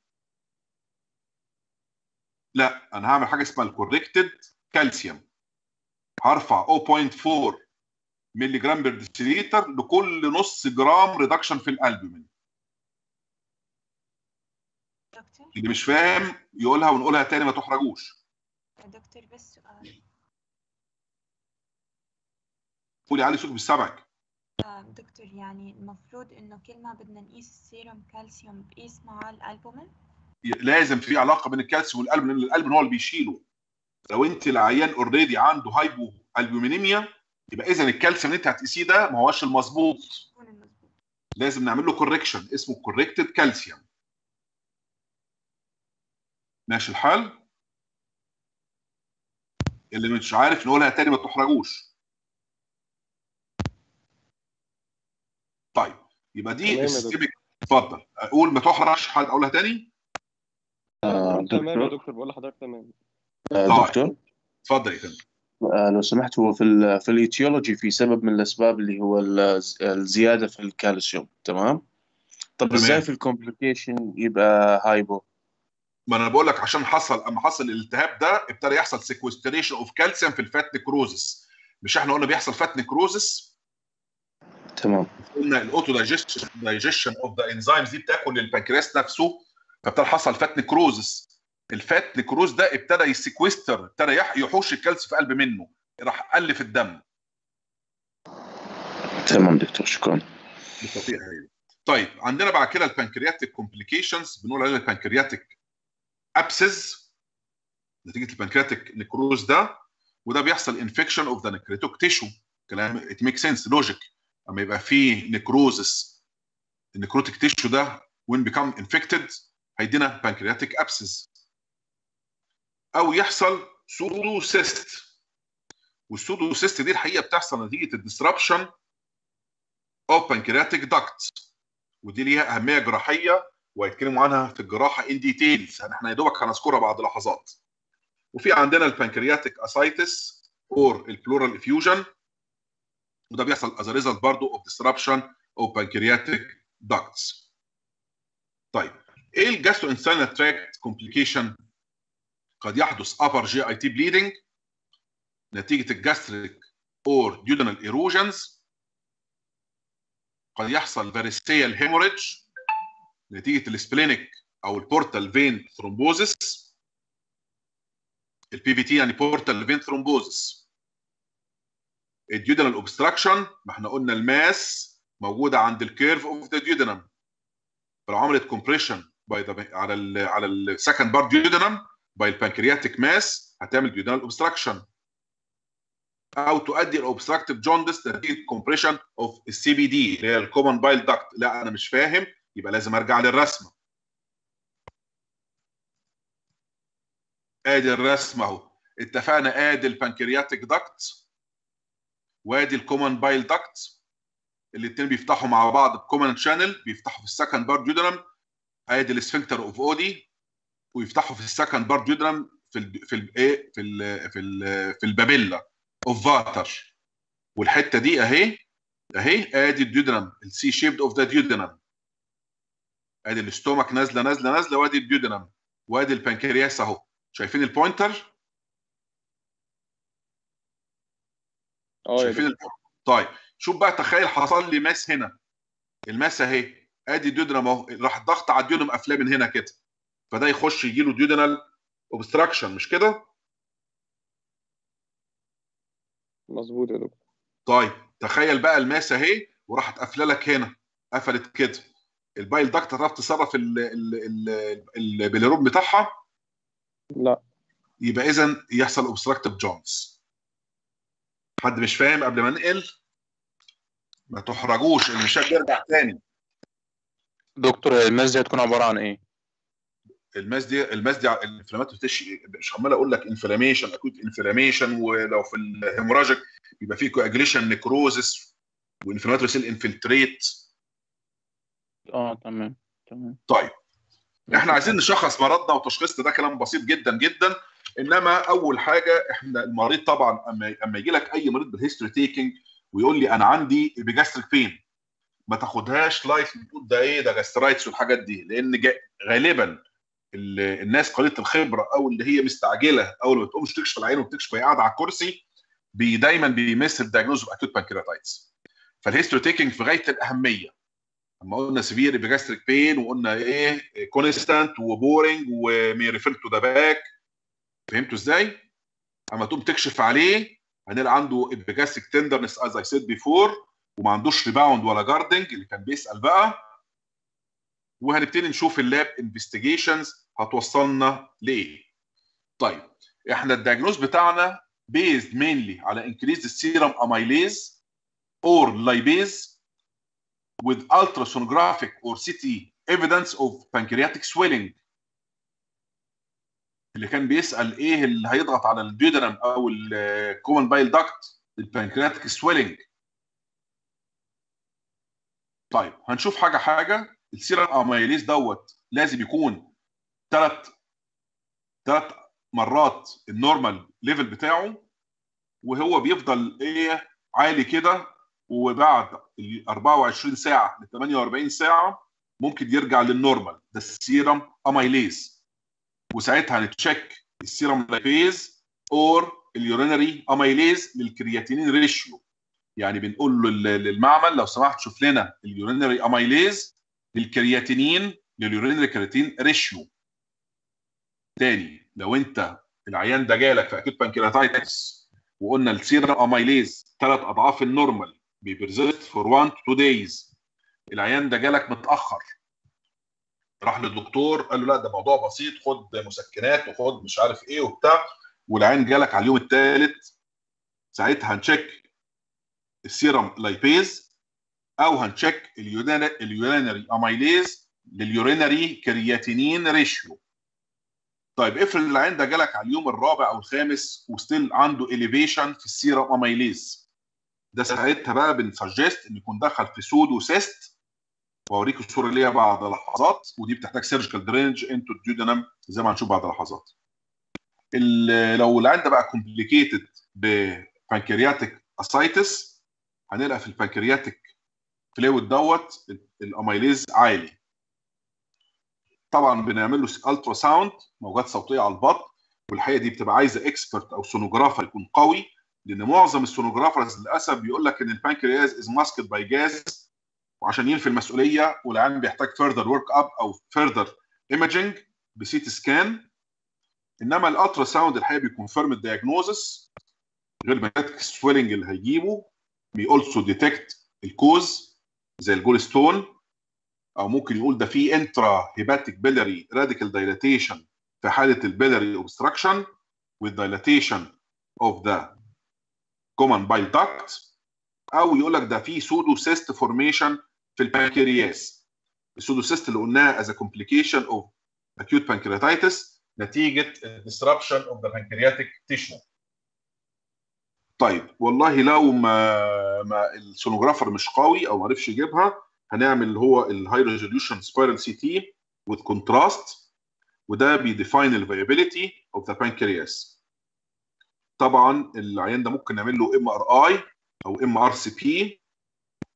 لا أنا هعمل حاجة اسمها ال corrected calcium هرفع 0.4 milligram per deciliter لكل نص جرام reduction في الالبومين دكتور؟ اللي مش فاهم يقولها ونقولها تاني ما تحرجوش. دكتور بس سؤال. قولي علي صوتك بالسبعك آه، دكتور يعني المفروض إنه كل ما بدنا نقيس ال serum calcium بقيس معاه الألبومين؟ لازم في علاقة بين الكالسيوم وال alb لأن ال alb هو اللي بيشيله. لو أنت العيان already عنده hypoalbuminemia يبقى اذا الكالسيوم اللي أنت هتقيسيه ده ما هوش المظبوط. لازم نعمل له correction اسمه corrected calcium ماشي الحال. اللي مش عارف نقولها تاني ما تحرجوش. طيب يبقى دي يا ال systemic اتفضل. أقول ما تحرجش حد أقولها تاني؟ آه، تمام يا دكتور. بقول لحضرتك تمام. آه، طيب. دكتور؟ اتفضل يا فندم. آه، لو سمحت هو في ال في ال etiology في سبب من الأسباب اللي هو ال- الزيادة في الكالسيوم. تمام؟ طب. إزاي في ال complication يبقى hypo؟ ما أنا بقول لك عشان حصل أما حصل الالتهاب ده ابتدى يحصل sequestration of calcium في ال fat necrosis مش إحنا قلنا بيحصل fat necrosis تمام. قلنا ال autodigestion of the enzymes دي بتاكل البنكرياس نفسه فابتدى حصل fat necrosis ال fat necrosis ده ابتدى ي sequester ابتدى يح- يحوش الكالسيوم في قلب منه راح قل في الدم. تمام دكتور شكرا. طيب عندنا بعد كده ال pancreatic complications بنقول عليها ال pancreatic abscess نتيجة ال pancreatic necrosis ده وده بيحصل infection of the necrotic tissue كلام it makes sense logic أما يبقى فيه necrosis ال necrotic tissue ده when become infected هيدينا pancreatic abscess أو يحصل pseudocyst وال pseudocyst دي الحقيقة بتحصل نتيجة ال disruption of pancreatic duct ودي ليها أهمية جراحية. وهيتكلموا عنها في الجراحه in details إحنا يا دوبك هنذكرها بعد لحظات وفي عندنا ال pancreatic ascites or ال pleural effusion وده بيحصل as result برضه of disruption of pancreatic ducts طيب إيه ال gastrointestinal tract complication قد يحدث upper GI T bleeding نتيجة ال gastric or duodenal erosions. قد يحصل varicose hemorrhage. نتيجة ال splenic أو ال portal vein thrombosis ال PVT يعني portal vein thrombosis ال duodenal obstruction ما إحنا قلنا ال mass موجودة عند ال curve of the duodenum فلو عملت compression by على ال على ال second part duodenum by ال pancreatic mass هتعمل duodenal obstruction أو تؤدي ال obstructive jaundice نتيجه compression of ال CBD اللي هي ال common bile duct لا أنا مش فاهم. يبقى لازم ارجع للرسمة. ادي الرسمة اهو. اتفقنا ادي ال pancreatic duct وادي ال common bile duct الاثنين بيفتحوا مع بعض ب common channel بيفتحوا في ال second part duodenum ادي ال sphincter of Oddi ويفتحوا في ال second part duodenum في ال في الايه في ال في ال في ال papilla of Vater والحتة دي اهي اهي ادي ال duodenum ال C-shaped of the duodenum ادي ال stomach نازله نازله نازله وادي ال duodenum وادي البنكرياس اهو. شايفين ال pointer؟ آه شايفين ال pointer طيب شوف بقى تخيل حصل لي mass هنا. ال mass اهي ادي ال duodenum اهو راح ضغط على ال duodenum قافلاه من هنا كده. فده يخش يجي له duodenal obstruction مش كده؟ مظبوط يا دكتور. طيب تخيل بقى ال mass اهي وراحت قافله لك هنا قفلت كده. ال bile duct هتعرف تصرف ال- ال- ال- البيليروب بتاعها؟ لا. يبقى اذا يحصل obstructive jaundice حد مش فاهم قبل ما انقل ما تحرجوش اللي مش قادر يرجع تاني. دكتور ال mass دي هتكون عبارة عن إيه؟ ال mass دي ال mass دي ال inflammat- مش عمال أقول لك inflammation acute inflammation ولو في ال hemorrhagic يبقى في coagulation necrosis و inflammatory cell infiltrate آه تمام تمام. طيب. إحنا عايزين نشخص مرضنا وتشخيصنا ده كلام بسيط جدا جدا. انما اول حاجة إحنا المريض طبعا أما أما يجي لك أي مريض بال history taking ويقول لي أنا عندي epigastric pain ما تاخدهاش light تقول ده إيه؟ ده gastritis والحاجات دي. لأن غالبا ال- الناس قليلة الخبرة أو اللي هي مستعجلة أو اللي ما بتقومش تكشف العين وبتكشف وهي قاعدة على الكرسي بي دايما بي miss ال diagnosis of acute pancreatitis فال history taking في غاية الأهمية. اما قلنا severe epigastric pain وقلنا إيه constant و boring و may refer to the back فهمتوا إزاي؟ أما تقوم تكشف عليه هنلاقي عنده epigastric tenderness as I said before وما عندوش rebound ولا guarding اللي كان بيسأل بقى. وهنبتدي نشوف ال lab investigations هتوصلنا لإيه. طيب إحنا ال diagnosis بتاعنا based mainly على increase ال serum amylase or lipase with ultrasonographic or CT evidence of pancreatic swelling. اللي كان بيسأل إيه اللي هيضغط على ال duodenum أو ال common bile duct ال pancreatic swelling طيب هنشوف حاجة حاجة. ال serum amylase دوت لازم يكون ثلاث ثلاث مرات ال normal level بتاعه وهو بيفضل إيه؟ عالي كده وبعد ال 24 ساعة ل 48 ساعة ممكن يرجع لل normal. ده السيرم اميليز وساعتها هنتشيك السيرم لايبيز اور اليورينري اميليز للكرياتينين ريشيو. يعني بنقول له لل- للمعمل لو سمحت شوف لنا ال urinary amylase لل creatinine لل urinary creatinine ratio. تاني لو انت العيان ده جالك في acute pancreatitis وقلنا ال serum amylase ثلاث أضعاف ال normal بي persist for 1 to 2 days العيان ده جالك متأخر. راح للدكتور قال له لا ده موضوع بسيط خد مسكنات وخد مش عارف إيه وبتاع. والعيان جالك على اليوم الثالث ساعتها هن check ال serum lipase أو هن check ال urinary amylase لل urinary creatinine ratio. طيب افرض العيان ده جالك على اليوم الرابع أو الخامس و still عنده elevation في ال serum amylase. ده ساعتها بقى بن suggest إن يكون دخل في pseudocyst وأوريك الصورة ليها بعد لحظات ودي بتحتاج surgical drainage into ال duodenum زي ما هنشوف بعد لحظات لو العيان ده بقى complicated ب pancreatic ascites هنلقى في ال pancreatic fluid دوت ال amylase عالي. طبعا بنعمل له ultrasound موجات صوتية على البطن والحقيقة دي بتبقى عايزة expert أو sonographer يكون قوي. لأن معظم ال sonographers للأسف بيقول لك إن ال pancreas is masked by gas وعشان ينفي المسؤولية والعيان بيحتاج further workup أو further imaging ب CT scan إنما ال ultrasound الحقيقة بي confirm ال diagnosis غير pancreatic swelling اللي هيجيبه. بي also detect ال cause زي ال gallstone أو ممكن يقول ده في intrahepatic biliary radical dilatation في حالة ال biliary obstruction with dilatation of common bile duct أو يقول لك ده في pseudocyst formation في البانكرياس ال pseudocyst اللي قلناها a complication of acute pancreatitis نتيجة disruption of the pancreatic tissue. طيب والله لو ما ما ال sonographer مش قوي أو ما عرفش يجيبها هنعمل اللي هو ال high resolution spiral CT with contrast وده بي define ال viability of the pancreas طبعا العيان ده ممكن نعمل له MRI أو MRCP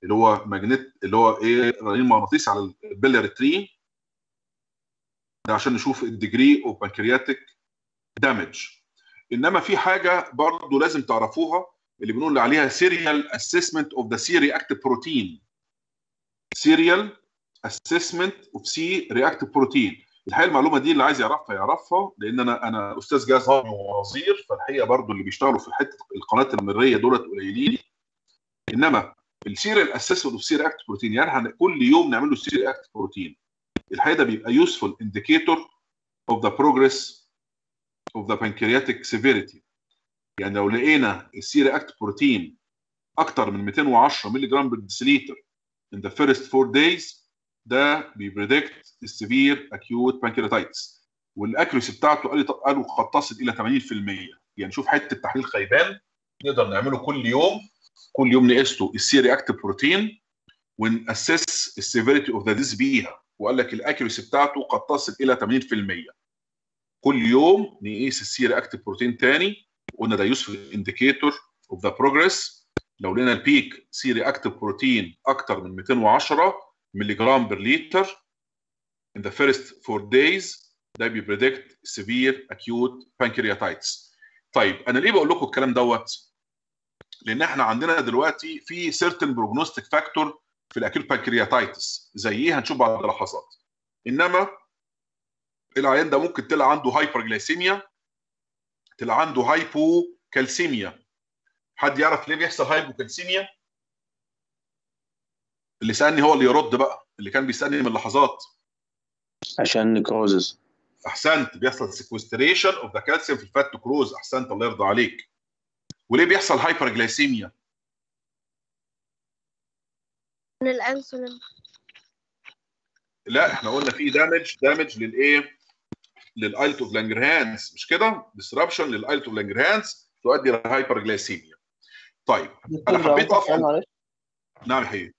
اللي هو magnet اللي هو إيه رنين مغناطيسي على ال biliary tree. ده عشان نشوف ال degree of pancreatic damage إنما في حاجة برضه لازم تعرفوها اللي بنقول عليها serial assessment of the C-reactive protein serial assessment of C-reactive protein الحقيقة المعلومة دي اللي عايز يعرفها يعرفها لأن أنا أنا أستاذ جهاز هضمي ووزير فالحقيقة برضو اللي بيشتغلوا في حتة القناة المرارية دولت قليلين. إنما ال serial assessment of C-reactive protein يعني كل يوم نعمل له C-reactive protein. الحقيقة ده بيبقى useful indicator of the progress of the pancreatic severity يعني لو لقينا ال C-reactive protein أكتر من 210 مللي جرام بالديسيليتر in the first four days ده بي predict ال severe acute pancreatitis وال accuracy بتاعته قالوا قد تصل إلى 80% يعني شوف حتة تحليل خيبان نقدر نعمله كل يوم. كل يوم نقيس له ال C-reactive protein ون assess ال severity of the disease بيها وقال لك ال accuracy بتاعته قد تصل إلى 80% كل يوم نقيس ال C-reactive protein تاني. قلنا ده useful indicator of the progress لو لقينا ال peak C-reactive protein أكتر من 210 جرام per لتر in the first four days ده بي predict severe acute pancreatitis طيب أنا ليه بقول لكم الكلام دوت؟ لأن إحنا عندنا دلوقتي في certain prognostic factor في ال acute pancreatitis زي إيه هنشوف بعد لحظات إنما العيان ده ممكن تلاقي عنده hyperglycemia تلاقي عنده hypocalcemia حد يعرف ليه بيحصل hypocalcemia اللي سألني هو اللي يرد بقى اللي كان بيسألني من لحظات عشان necrosis. أحسنت بيحصل sequestration of the calcium في ال fat necrosis. أحسنت الله يرضى عليك. وليه بيحصل hyperglycemia من الأنسولين. لا إحنا قلنا في damage damage للإيه؟ لل islet of Langerhans مش كده؟ disruption لل islet of Langerhans تؤدي إلى hyperglycemia طيب أنا حبيت أفهم. نعم يا حبيبي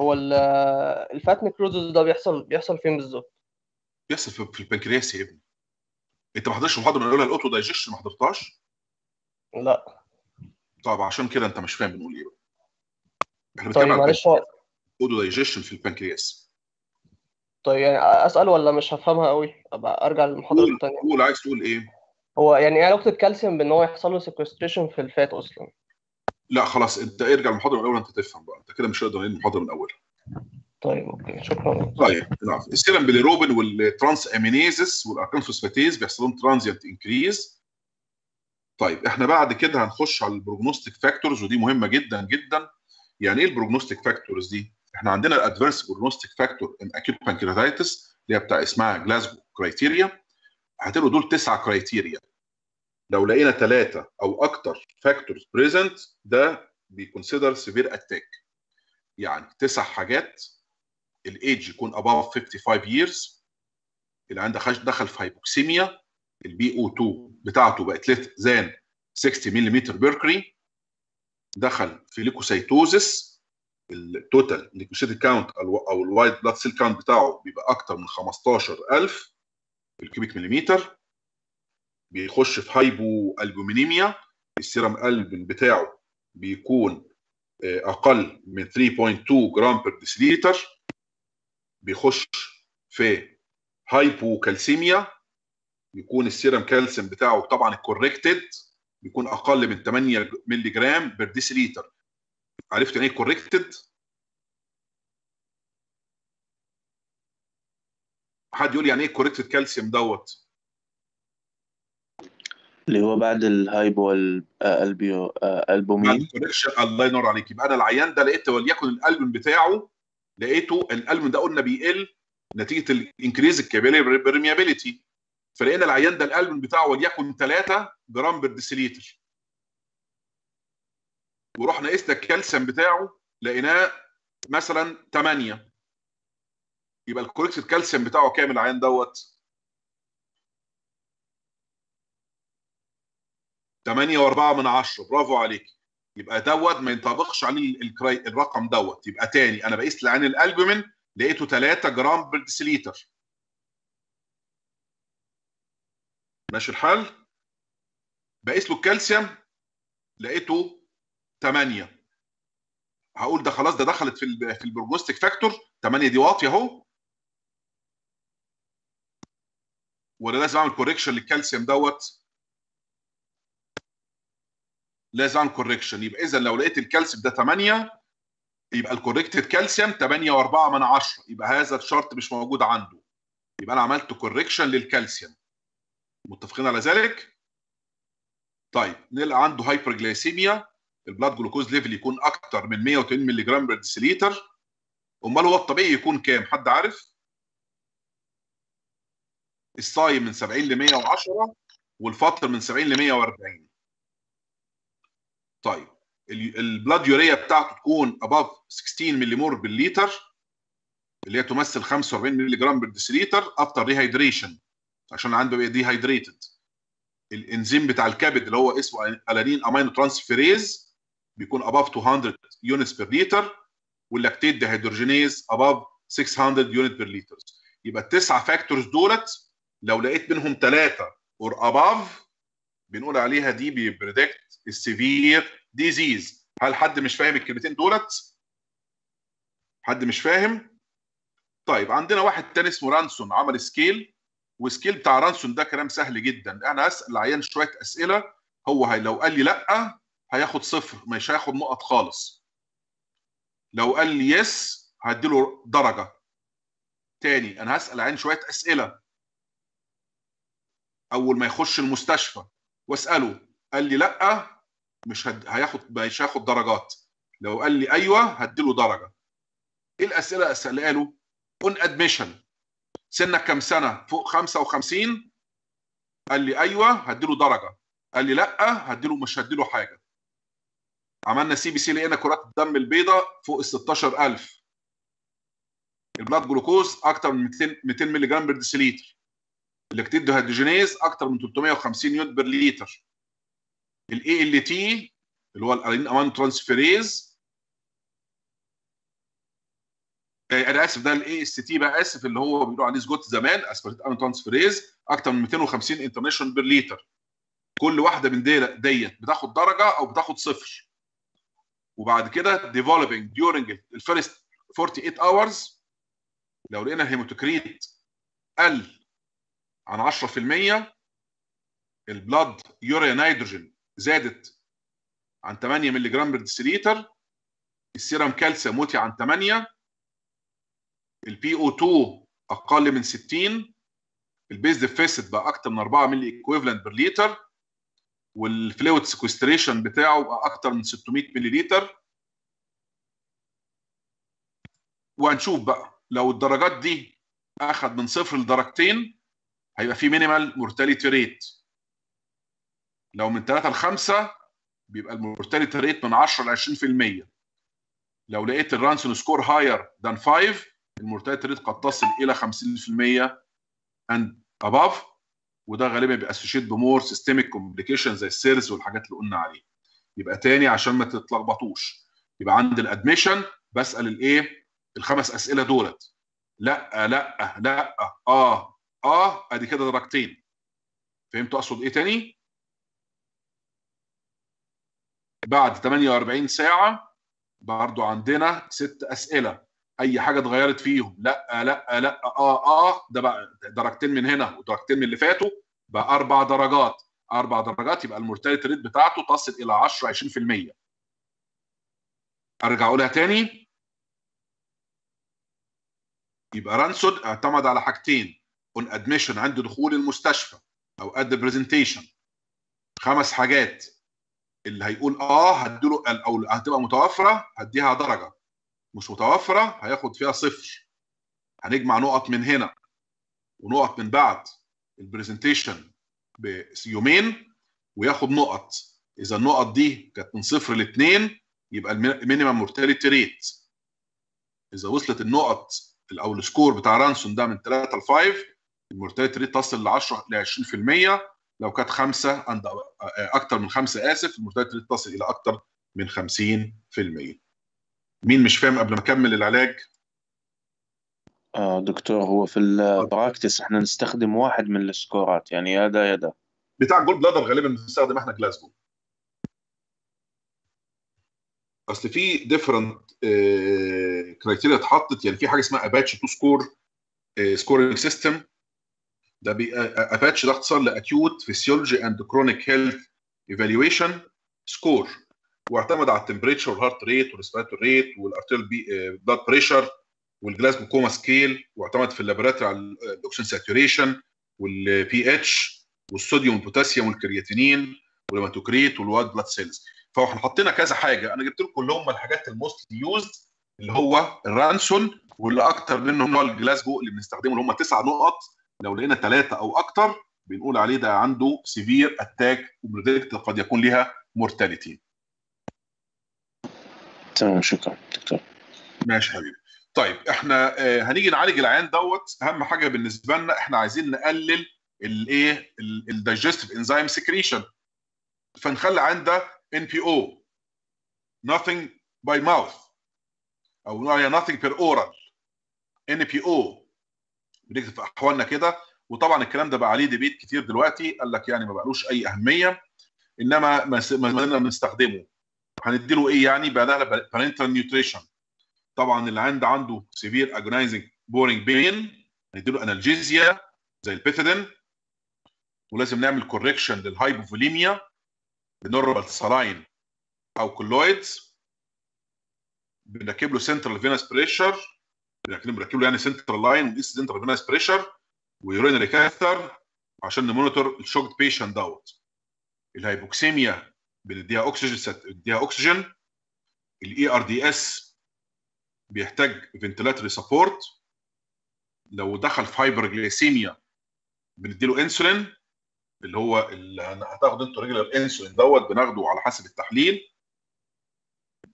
هو ال- الـ fat necrosis ده بيحصل بيحصل فين بالظبط؟ بيحصل في, البنكرياس يا ابني. انت ما حضرتش المحاضره اللي الاولى الاوتو دايجيشن ما حضرتهاش؟ لا. طب عشان كده انت مش فاهم بنقول إيه بقى. إحنا طيب معلش هو الاوتو دايجيشن في البنكرياس. طيب يعني اسال ولا مش هفهمها قوي أبقى أرجع للمحاضرة الثانية قول عايز تقول إيه؟ هو يعني إيه علاقة الكالسيوم بإن هو يحصل له sequestration في ال fat أصلا؟ لا خلاص انت ارجع المحاضرة من الأول انت تفهم بقى. أنت كده مش نعيد المحاضرة من اولها طيب okay شكرا. طيب نعم. ال serum bilirubin وال transaminases وال alkaline phosphatase بيحصل لهم transient increase. طيب إحنا بعد كده هنخش على ال prognostic factors ودي مهمة جدا جدا. يعني إيه ال prognostic factors دي؟ إحنا عندنا ال adverse prognostic factor in acute pancreatitis اللي هي بتاع اسمها Glasgow criteria هتبقوا دول تسعه criteria لو لقينا ثلاثة أو أكتر factors present ده بي consider severe attack يعني تسع حاجات الايدج يكون above 55 years. اللي عنده دخل في hypoxemia ال PO2 بتاعته بقت less than 60 ملم mercury دخل في leukocytosis ال total leukocytic count أو ال white blood cell count بتاعه بيبقى أكتر من 15000 بال cubic millimeter بيخش في hypoalbuminemia ال serum albumin بتاعه بيكون أقل من 3.2 جرام per deciliter بيخش في hypocalcemia بيكون ال serum calcium بتاعه طبعا ال corrected بيكون أقل من 8 مللي جرام per deciliter عرفت يعني إيه corrected حد يقول يعني إيه corrected calcium دوت؟ اللي هو بعد ال hypo ال- آه، ألبومين. الله ينور عليك يبقى أنا العيان ده لقيت وليكن الألبومين بتاعه لقيته الألبومين ده قلنا بيقل نتيجة ال increase ال capillary permeability فلقينا العيان ده الألبومين بتاعه وليكن 3 جرام per deciliter. ورحنا قسنا الكالسيوم بتاعه لقيناه مثلا 8 يبقى ال corrected calcium بتاعه كام العيان دوت؟ 8 و4 من 10 برافو عليك. يبقى دوت ما ينطبقش عليه ال criteria الرقم دوت. يبقى تاني. أنا بقيس للعيان الألبومين لقيته 3 جرام per deciliter ماشي الحال؟ بقيس له الكالسيوم لقيته 8 هقول ده خلاص ده دخلت في ال في ال prognostic factor. 8 دي واطية أهو. ولا لازم أعمل correction للكالسيوم دوت. لازم اعمل correction يبقى اذا لو لقيت الكالسيوم ده 8 يبقى ال corrected calcium 8 و4 من 10 يبقى هذا الشرط مش موجود عنده. يبقى أنا عملت correction للكالسيوم. متفقين على ذلك؟ طيب نلقى عنده hyperglycemia ال blood glucose level يكون أكتر من 180 مللي جرام per deciliter أمال هو الطبيعي يكون كام؟ حد عارف؟ الصايم من 70 ل 110 والفاطر من 70 ل 140 طيب. ال- الـ blood urea بتاعته تكون above 16 ملي مول بالليتر اللي هي تمثل 45 مللي جرام بال deciliter after rehydration عشان عنده بقى dehydrated الإنزيم بتاع الكبد اللي هو اسمه alanine aminotransferase بيكون above 200 units per لتر وال lactate dehydrogenase above 600 unit per لتر يبقى التسعة factors دولت لو لقيت منهم ثلاثة or above بنقول عليها دي بي predict ال severe disease. هل حد مش فاهم الكلمتين دولت؟ حد مش فاهم؟ طيب عندنا واحد تاني اسمه رانسون عمل scale وال scale بتاع رانسون ده كلام سهل جدا. أنا هسال العيان شوية أسئلة هو لو قال لي لأ هياخد صفر مش هياخد نقط خالص. لو قال لي yes هديله درجة. تاني أنا هسأل العيان شوية أسئلة. أول ما يخش المستشفى واسأله. قال لي لأ مش هد... هياخد مش هياخد درجات. لو قال لي أيوه هديله درجة. إيه الأسئلة اسالها له on admission. سنك كام سنة؟ فوق 55 قال لي أيوه هديله درجة. قال لي لأ هديله مش هديله حاجة. عملنا CBC لقينا كرات الدم البيضاء فوق ال 16000 ال blood glucose أكتر من 200 200 مللي جرام per deciliter. ال lactate dehydrogenase أكتر من 350 unit per لتر ال ALT اللي هو ال alanine aminotransferase. أنا آسف ده ال AST بقى آسف اللي هو بيقولوا عليه SGOT زمان aspartate aminotransferase أكتر من 250 international per لتر كل واحدة من دي ديت بتاخد درجة أو بتاخد صفر. وبعد كده developing during ال first 48 hours لو لقينا ال hematocrit قل عن 10% ال blood urea nitrogen زادت عن 8 مللي جرام per deciliter ال serum calcium وطي عن 8 ال PO2 أقل من 60 ال base deficit بقى أكتر من 4 مللي equivalent per لتر وال fluid sequestration بتاعه بقى أكتر من 600 مللي لتر وهنشوف بقى لو الدرجات دي أخذ من صفر لدرجتين هيبقى في minimal mortality rate لو من 3 ل 5 بيبقى ال mortality rate من 10 ل 20% لو لقيت الرانسون score higher than 5 ال mortality rate قد تصل إلى 50% and above وده غالبا بيبقى associated ب more systemic complication زي ال SIRS والحاجات اللي قلنا عليها. يبقى تاني عشان ما تتلخبطوش. يبقى عند ال admission بسأل الايه الخمس أسئلة دولت. لأ لأ لأ آه. آه أدي كده درجتين. فهمتوا أقصد إيه تاني؟ بعد 48 ساعة برضو عندنا ست أسئلة. أي حاجة اتغيرت فيهم؟ لأ لأ لأ آه آه ده بقى درجتين من هنا ودرجتين من اللي فاتوا بقى أربع درجات. أربع درجات يبقى ال mortality rate بتاعته تصل إلى 10 20% أرجع أقولها تاني. يبقى رانسون اعتمد على حاجتين. on admission عند دخول المستشفى أو at presentation خمس حاجات. اللي هيقول آه هديله أو هتبقى متوفرة هديها درجة. مش متوفرة هياخد فيها صفر. هنجمع نقط من هنا ونقط من بعد ال presentation بيومين وياخد نقط. إذا النقط دي كانت من صفر لاثنين يبقى ال minimum mortality rate إذا وصلت النقط أو ال score بتاع رانسون ده من 3 ل 5 ال mortality rate تصل ل 10 ل 20% لو كانت خمسة عند أكتر من خمسة آسف ال mortality rate تصل إلى أكتر من 50% مين مش فاهم قبل ما أكمل العلاج؟ آه دكتور هو في ال practice إحنا نستخدم واحد من السكورات يعني يا ده يا ده بتاع gall bladder غالبا بنستخدم إحنا جلاسجو أصل في different criteria اتحطت يعني في حاجة اسمها اباتش 2 score scoring system ده اباتش ده اختصار ل acute physiology and chronic health evaluation score واعتمد على التمبريتشر والهارت ريت والريسبيراتوري ريت والارتيريال بلاد بريشر والجلاسكو كوما سكيل واعتمد في ال laboratory على ال oxygen saturation والبي اتش والصوديوم والبوتاسيوم وال creatinine وال hematocrit وال white blood cells. فاحنا حطينا كذا حاجة. أنا جبت لكم اللي هم الحاجات ال most used اللي هو الرانسون واللي أكتر منهم هو الجلاسجو اللي بنستخدمه اللي هم تسع نقط. لو لقينا ثلاثة أو أكتر بنقول عليه ده عنده severe attack و predict قد يكون لها mortality تمام شكرا دكتور. ماشي حبيبي. طيب إحنا آه هنيجي نعالج العيان دوت. أهم حاجة بالنسبة لنا إحنا عايزين نقلل الايه ال digestive enzyme secretion فنخلي العيان ده NPO nothing by mouth أو نوع nothing per oral NPO بنكتب في أحوالنا كده. وطبعا الكلام ده بقى عليه debate كتير دلوقتي. قال لك يعني ما بقالوش أي أهمية. إنما ما زلنا بنستخدمه. هنديله إيه يعني؟ بدانا parenteral nutrition طبعا اللي عنده عنده severe agonizing boring pain نديله analgesia زي البيثيدين ولازم نعمل correction لل hypovolemia ب normal saline أو colloids بنركب له central venous pressure بنركب له يعني central line ونقيس central venous pressure و urinary catheter عشان ن monitor ال shocked patient دوت ال hypoxemia بنديها اكسجين ست- بنديها اكسجين ال ARDS بيحتاج ventilatory support لو دخل في hyperglycemia بنديله انسولين اللي هو اللي هتاخد أنتوا regular insulin دوت بناخده على حسب التحليل.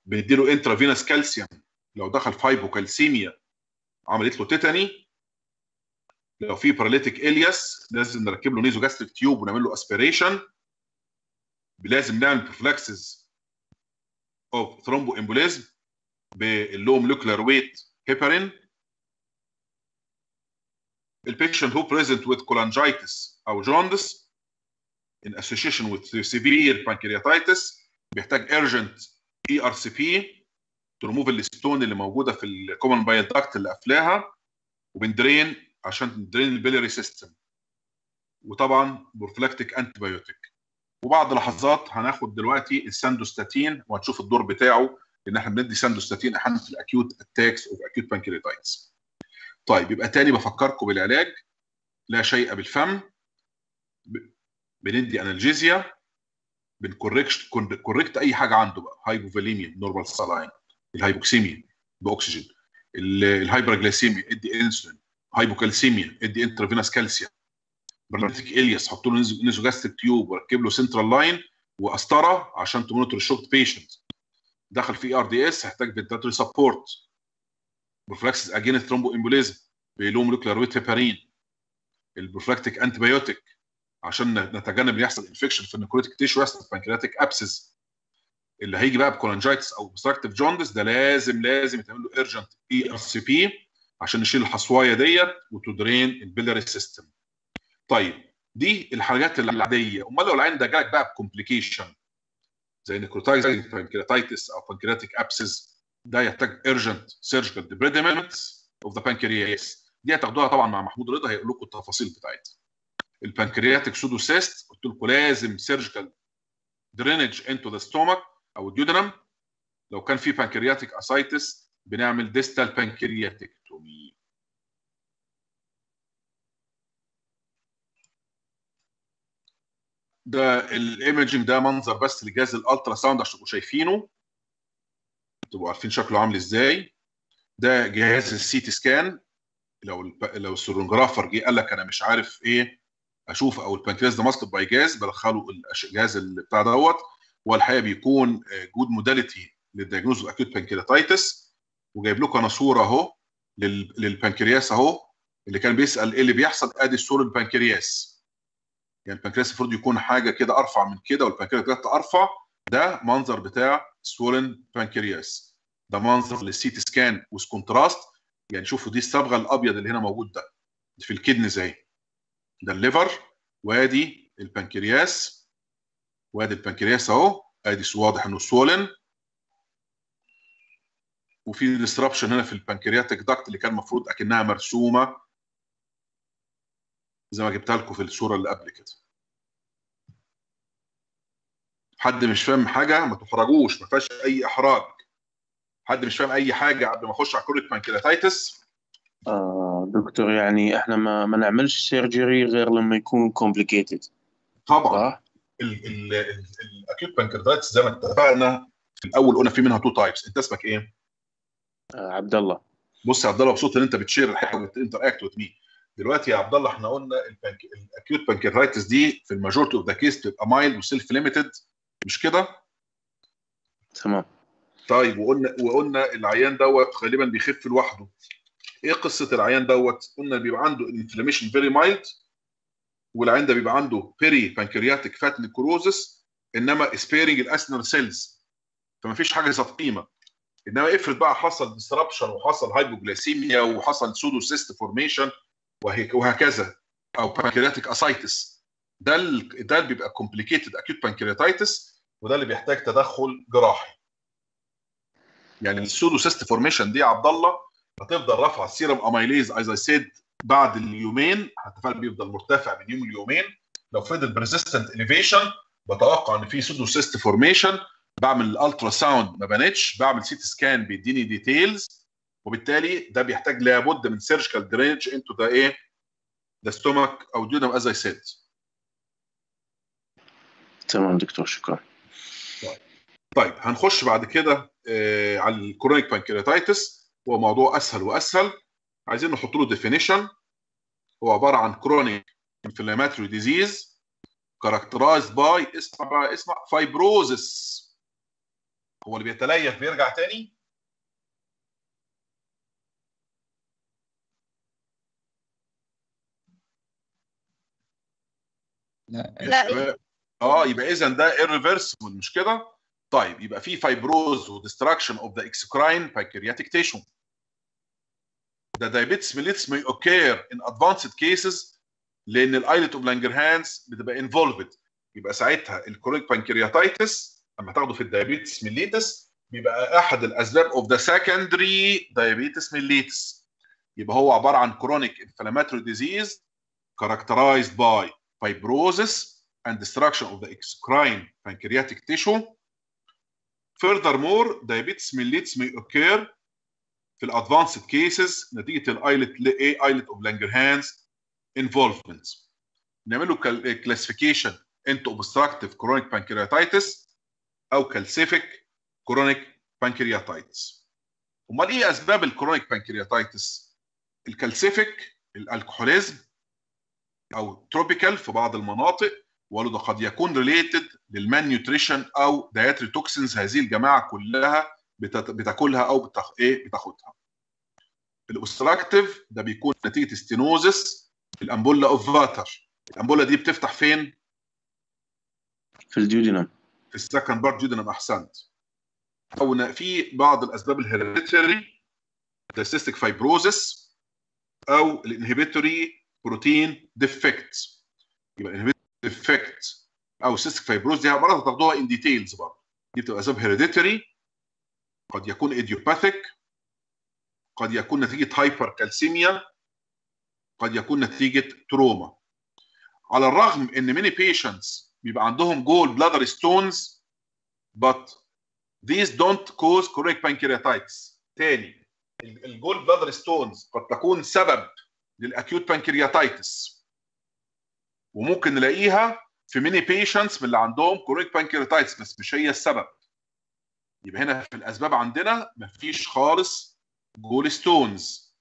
بنديله intravenous calcium لو دخل في hypocalcemia عملت له tetany. لو في paralytic ileus لازم نركب له nasogastric tube ونعمل له aspiration لازم نعمل prophylaxis of thromboembolism بال low molecular weight heparin ال patient who present with cholangitis أو jaundice in association with severe pancreatitis بيحتاج urgent ERCP remove ال stone اللي موجودة في ال common bile duct اللي قافلاها وبن drain عشان ن drain ال biliary system وطبعا prophylactic antibiotic وبعد لحظات هناخد دلوقتي ال Sandostatin وهنشوف الدور بتاعه ان إحنا بندي Sandostatin أحيانا في ال acute attacks of acute pancreatitis طيب يبقى تاني بفكركم بالعلاج. لا شيء بالفم. بندي analgesia بن correct correct أي حاجة عنده بقى. hypovolemia normal saline ال hypoxemia بأكسجين. ال- ال hyperglycemia ادي إنسولين. hypocalcemia ادي intravenous calcium. paralytic ileus حط له nasogastric tube وركب له central line وقسطره عشان ت monitor ال shocked patient دخل في ARDS هيحتاج ventilatory support prophylaxis again thromboembolism ب low molecular weight heparin ال prophylactic antibiotic عشان نتجنب يحصل infection في ال necrotic tissue يحصل pancreatic abscess اللي هيجي بقى ب cholangitis أو obstructive jaundice ده لازم لازم يتعمل له urgent ERCP عشان نشيل الحصواية ديت وت drain ال biliary system طيب دي الحاجات العادية. أمال لو العيان ده جالك بقى ب complication زي necrotizing pancreatitis أو pancreatic abscess ده يحتاج urgent surgical debridement of the pancreas دي هتاخدوها طبعا مع محمود رضا هيقول لكم التفاصيل بتاعتها. ال pancreatic pseudocyst قلت لكم لازم surgical drainage into the stomach أو ال duodenum لو كان في pancreatic ascites بنعمل distal pancreatectomy ده ال imaging ده منظر بس لجهاز ال ultrasound عشان تبقوا شايفينه. تبقوا عارفين شكله عامل إزاي. ده جهاز ال CT scan لو. لو ال sonographer جه قال لك أنا مش عارف إيه أشوف أو البنكرياس ده masked by gas بدخله الجهاز بتاع دوت. والحقيقة بيكون good modality لل diagnose acute pancreatitis وجايب لكم أنا صورة أهو لل... للبنكرياس أهو اللي كان بيسأل إيه اللي بيحصل؟ أدي الصورة البنكرياس يعني البنكرياس المفروض يكون حاجة كده أرفع من كده والبنكرياس أرفع ده منظر بتاع swollen pancreas ده منظر لل CT scan with contrast يعني شوفوا دي الصبغة الأبيض اللي هنا موجود ده في ال kidneys ده ال liver وادي البنكرياس. وادي البنكرياس اهو. ادي واضح انه swollen. وفي disruption هنا في ال pancreatic duct اللي كان المفروض اكنها مرسومة. زي ما جبتها لكم في الصورة اللي قبل كده. حد مش فاهم حاجة؟ ما تحرجوش ما فيهاش أي إحراج. حد مش فاهم أي حاجة قبل ما أخش على كل pancreatitis آه دكتور يعني إحنا ما, ما نعملش surgery غير لما يكون complicated طبعا. صح؟ ال acute pancreatitis زي ما اتفقنا في الأول قلنا في منها two types انت اسمك إيه؟ آه عبد الله بص يا عبد الله مبسوط إن أنت بت share الحاجة وت interact with me دلوقتي يا عبد الله إحنا قلنا ال acute pancreatitis دي في ال majority of the case بتبقى mild و self limited مش كده؟ تمام طيب وقلنا وقلنا العيان دوت غالبا بيخف لوحده إيه قصة العيان دوت؟ قلنا بيبقى عنده inflammation very mild والعيان ده بيبقى عنده peripancreatic fat necrosis إنما sparing ال acinar cells فما فيش حاجة ذات قيمة. إنما افرض بقى حصل disruption وحصل hypoglycemia وحصل pseudocyst formation وهكذا أو pancreatic ascites ده ال- ده اللي بيبقى complicated acute pancreatitis وده اللي بيحتاج تدخل جراحي. يعني ال pseudocyst formation دي يا عبد الله هتفضل رافعة ال serum amylase as I said بعد اليومين هتفضل بيفضل مرتفع من يوم ليومين. لو فضل persistent elevation بتوقع إن في pseudocyst formation بعمل ال ultrasound ما بانتش بعمل CT scan بيديني details وبالتالي ده بيحتاج لابد من surgical drainage into the إيه the stomach أو duodenum as I said تمام دكتور شكرا. طيب هنخش بعد كده آه على ال chronic pancreatitis هو موضوع أسهل وأسهل. عايزين نحط له definition هو عبارة عن chronic inflammatory disease characterized by اسمع بقى اسمع fibrosis هو اللي بيتليف بيرجع تاني؟ لا. لا. آه يبقى اذا ده irreversible مش كده؟ طيب يبقى في fibrosis و destruction of the exocrine pancreatic tissue. The diabetes mellitus may occur in advanced cases لأن ال islet of Langerhans بتبقى involved يبقى ساعتها ال chronic pancreatitis لما تاخده في ال diabetes mellitus بيبقى أحد الأسباب of the secondary diabetes mellitus يبقى هو عبارة عن chronic inflammatory disease characterized by fibrosis and destruction of the exocrine pancreatic tissue. Furthermore, diabetes mellitus may occur في ال advanced cases نتيجة ال islet إيه islet of Langerhans involvement. نعمل له classification into obstructive chronic pancreatitis أو calcific chronic pancreatitis. امال إيه أسباب ال chronic pancreatitis؟ ال calcific ال alcoholism أو tropical في بعض المناطق وده قد يكون related لل malnutrition أو dietary toxins هذه الجماعة كلها بتاكلها أو بتاخ... إيه بتاخدها. ال obstructive ده بيكون نتيجة stenosis ال ampulla of Vater ال ampulla دي بتفتح فين؟ في ال duodenum في ال second part جدا احسنت. أو في بعض الأسباب ال hereditary cystic fibrosis أو ال inhibitory protein defect يبقى ال inhibitory defect أو cystic fibrosis دي مرات هتاخدوها in details برضه دي بتبقى أسباب hereditary قد يكون idiopathic قد يكون نتيجة hypercalcemia قد يكون نتيجة trauma على الرغم إن many patients بيبقى عندهم gallbladder stones but these don't cause chronic pancreatitis. تاني ال gallbladder stones قد تكون سبب لل acute pancreatitis وممكن نلاقيها في many patients من اللي عندهم chronic pancreatitis بس مش هي السبب. يبقى هنا في الأسباب عندنا مفيش خالص gallstones.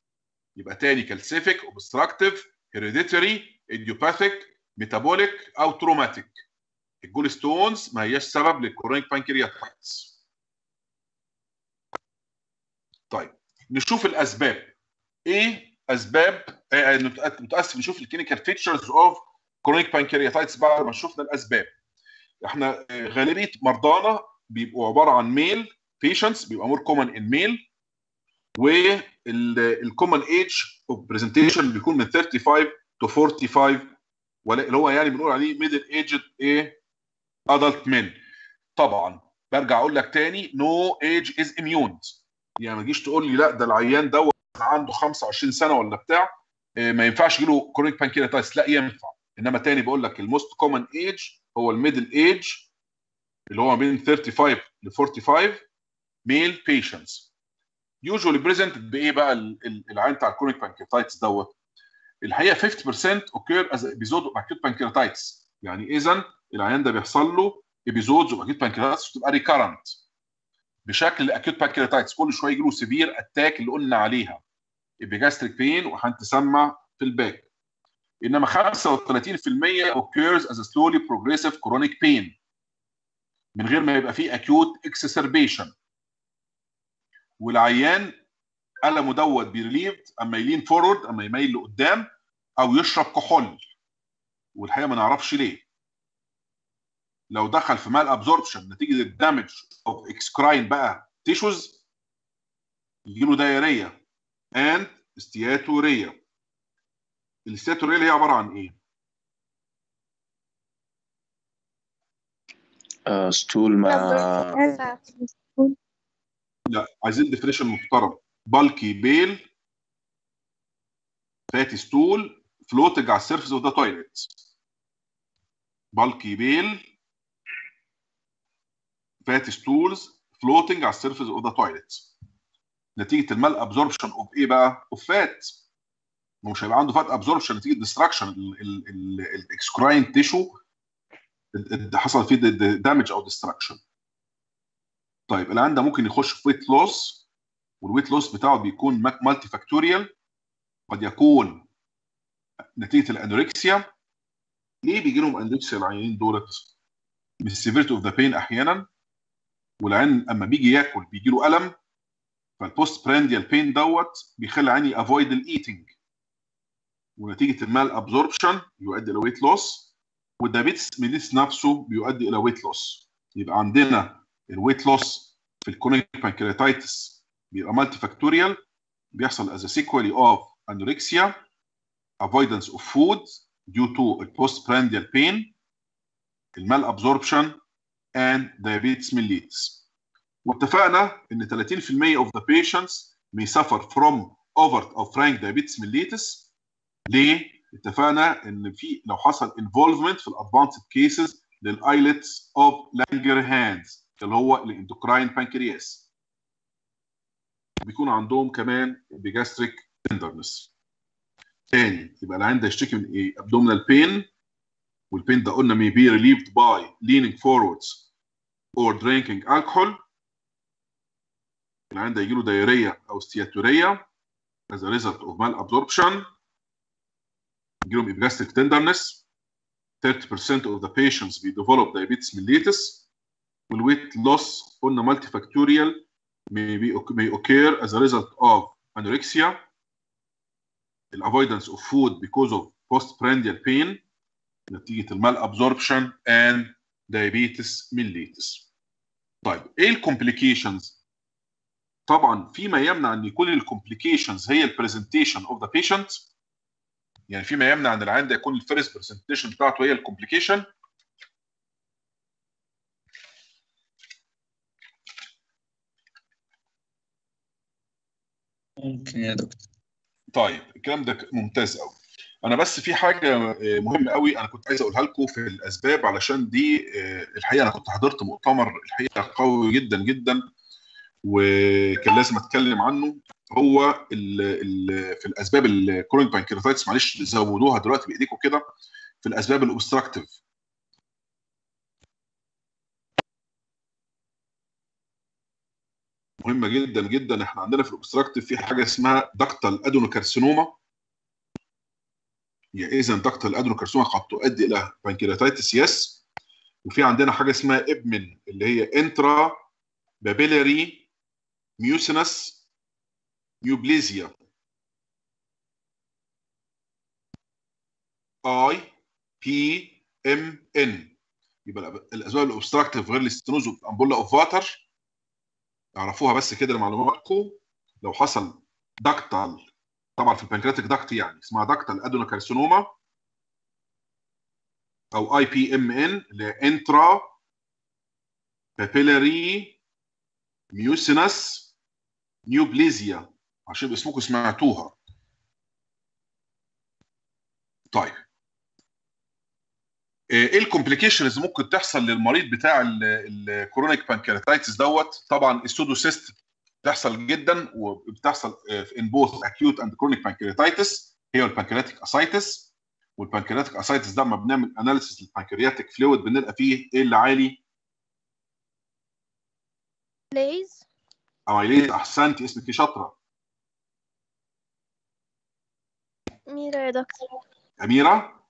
يبقى تاني calcific obstructive hereditary idiopathic metabolic أو traumatic ال gallstones ما هياش سبب لل chronic pancreatitis طيب نشوف الأسباب. إيه أسباب آه، نتأ- متأسف نشوف ال clinical features of chronic pancreatitis بعد ما شفنا الأسباب. إحنا آه، غالبية مرضانا بيبقوا عبارة عن male patients بيبقى more common in male وال common age of presentation بيكون من 35 to 45 ولا اللي هو يعني بنقول عليه middle aged إيه adult مين طبعا برجع أقول لك تاني no age is immune يعني ما تجيش تقول لي لا ده العيان دوت عنده 25 سنة ولا بتاع إيه، ما ينفعش يجيله chronic pancreatitis لا ينفع. إنما تاني بقول لك ال most common age هو ال middle age اللي هو ما بين 35 ل 45 male patients usually presented بإيه بقى ال- ال- العيان بتاع ال chronic pancreatitis دوت؟ الحقيقة 50% occur as episode of acute pancreatitis يعني اذا العيان ده بيحصل له episodes of acute pancreatitis بتبقى recurrent بشكل acute pancreatitis كل شوية يجي له severe attack اللي قلنا عليها. epigastric pain وهتسمع في ال back. إنما 35% occurs as a slowly progressive chronic pain. من غير ما يبقى فيه acute exacerbation. والعيان ألمه دوت بي relieved أما ي lean forward أما يميل لقدام أو يشرب كحول. والحقيقة ما نعرفش ليه. لو دخل في malabsorption نتيجة ال damage of exocrine بقى tissues يجي له diarrhea and steatorrhea ال steatorrhea اللي هي عبارة عن إيه؟ stool مع لا عايزين definition محترم. bulky pale fatty stool floating على ال surface of the toilet bulky pale fatty stools floating على ال surface of the toilet نتيجة ال malabsorption of إيه بقى؟ of fat مش هيبقى عنده fat absorption نتيجة destruction ال exocrine tissue حصل فيه damage أو destruction طيب العيان ده ممكن يخش في weight loss وال weight loss بتاعه بيكون multifactorial قد يكون نتيجة ال anorexia ليه بيجي لهم anorexia العيانين دولت؟ من ال severity of the pain أحيانا والعيان أما بيجي ياكل بيجي له ألم فال postprandial pain دوت بيخلي عيان ي avoid ال eating ونتيجة ال malabsorption يؤدي إلى weight loss و diabetes mellitus نفسه بيؤدي إلى weight loss يبقى عندنا ال weight loss في ال chronic pancreatitis بيبقى multifactorial بيحصل as sequelae of anorexia avoidance of food due to ال postprandial pain ال malabsorption and diabetes mellitus واتفقنا إن 30% of the patients may suffer from overt or frank diabetes mellitus. ليه؟ اتفقنا ان في لو حصل involvement في ال advanced cases لل islets of Langerhans اللي هو ال endocrine pancreas بيكون عندهم كمان بيجاستريك تندرنس تاني يبقى العين ده يشتكي من إيه؟ abdominal pain. والبين ده قلنا may be relieved by leaning forwards or drinking alcohol. العين ده يجيله دايريه أو استياتوريه as a result of malabsorption. يجيلهم epigastric tenderness 30% of the patients develop diabetes mellitus وال weight loss قلنا may, be, may occur as a result of anorexia avoidance of food because of postprandial pain نتيجة ال malabsorption and diabetes mellitus طيب إيه ال complications طبعا فيما يمنع ان يكون ال complications هي ال presentation of the patient يعني فيما يمنع إن العيان ده يكون ال first presentation بتاعته هي ال complication ممكن يا دكتور. طيب الكلام ده ممتاز قوي أنا بس في حاجة مهمة قوي أنا كنت عايز أقولها لكم في الأسباب علشان دي الحقيقة أنا كنت حضرت مؤتمر الحقيقة قوي جدا جدا وكان لازم أتكلم عنه. هو ال ال في الأسباب ال chronic pancreatitis معلش زودوها دلوقتي بإيديكم كده في الأسباب ال obstructive مهمة جدا جدا إحنا عندنا في ال obstructive في حاجة اسمها ductal adenocarcinoma يعني اذا ductal adenocarcinoma قد تؤدي إلى pancreatitis yes وفي عندنا حاجة اسمها IPMN اللي هي انترا بابيلاري ميوسينس نيوبليزيا اي بي ام ان يبقى الأسباب ال obstructive غير ال stenosed ampulla of Vater اعرفوها بس كده لمعلوماتكم لو حصل ductal طبعا في ال pancreatic duct يعني اسمها ductal adenocarcinoma أو IPMN اللي intrapapillary mucinous neoplasia عشان باسمكم سمعتوها. طيب. إيه ال complications ممكن تحصل للمريض بتاع ال chronic pancreatitis دوت؟ طبعا ال pseudocyst بتحصل جدا وبتحصل in both acute and chronic pancreatitis هي ال pancreatic ascites وال pancreatic ascites ده لما بنعمل analysis لل pancreatic fluid بنلقى فيه إيه اللي عالي؟ ليز amylase احسنتي اسمك إيه؟ شاطرة. ميرا يا دكتور؟ أميرة؟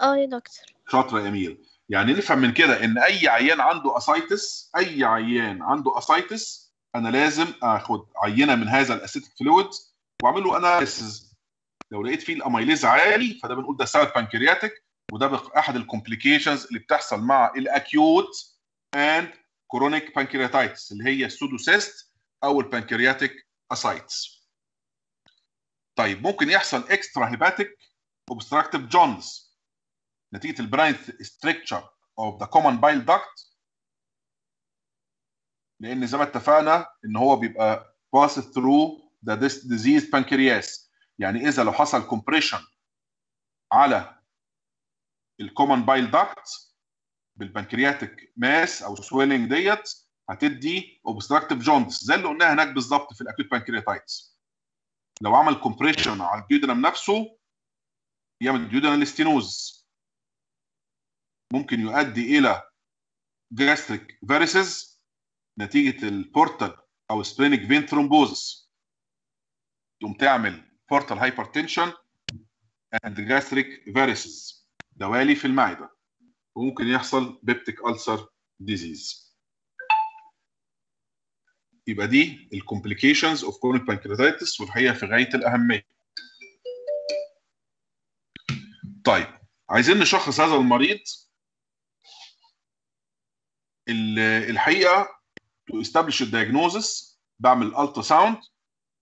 آه يا دكتور. شاطرة يا أميرة. يعني نفهم من كده إن أي عيان عنده ascites أي عيان عنده ascites أنا لازم آخد عينة من هذا ال ascitic fluid وأعمل له analysis لو لقيت فيه ال amylase عالي فده بنقول ده سبب pancreatic وده أحد ال complications اللي بتحصل مع ال acute and chronic pancreatitis اللي هي ال pseudocyst أو ال pancreatic ascites طيب ممكن يحصل extrahepatic obstructive jaundice نتيجة ال benign stricture of the common bile duct لأن زي ما اتفقنا إن هو بيبقى pass through the diseased pancreas يعني إذا لو حصل compression على ال common bile duct بال pancreatic mass أو swelling ديت هتدي obstructive jaundice زي اللي قلناها هناك بالظبط في ال acute pancreatitis لو عمل compression على ال duodenum نفسه يعمل duodenal stenosis ممكن يؤدي إلى gastric varices نتيجة ال portal أو splenic vein thrombosis تقوم تعمل portal hypertension and gastric varices دوالي في المعدة. وممكن يحصل peptic ulcer disease يبقى دي ال complications of chronic pancreatitis والحقيقة في غاية الأهمية. طيب عايزين نشخص هذا المريض. الحقيقة to establish ال diagnosis بعمل ultrasound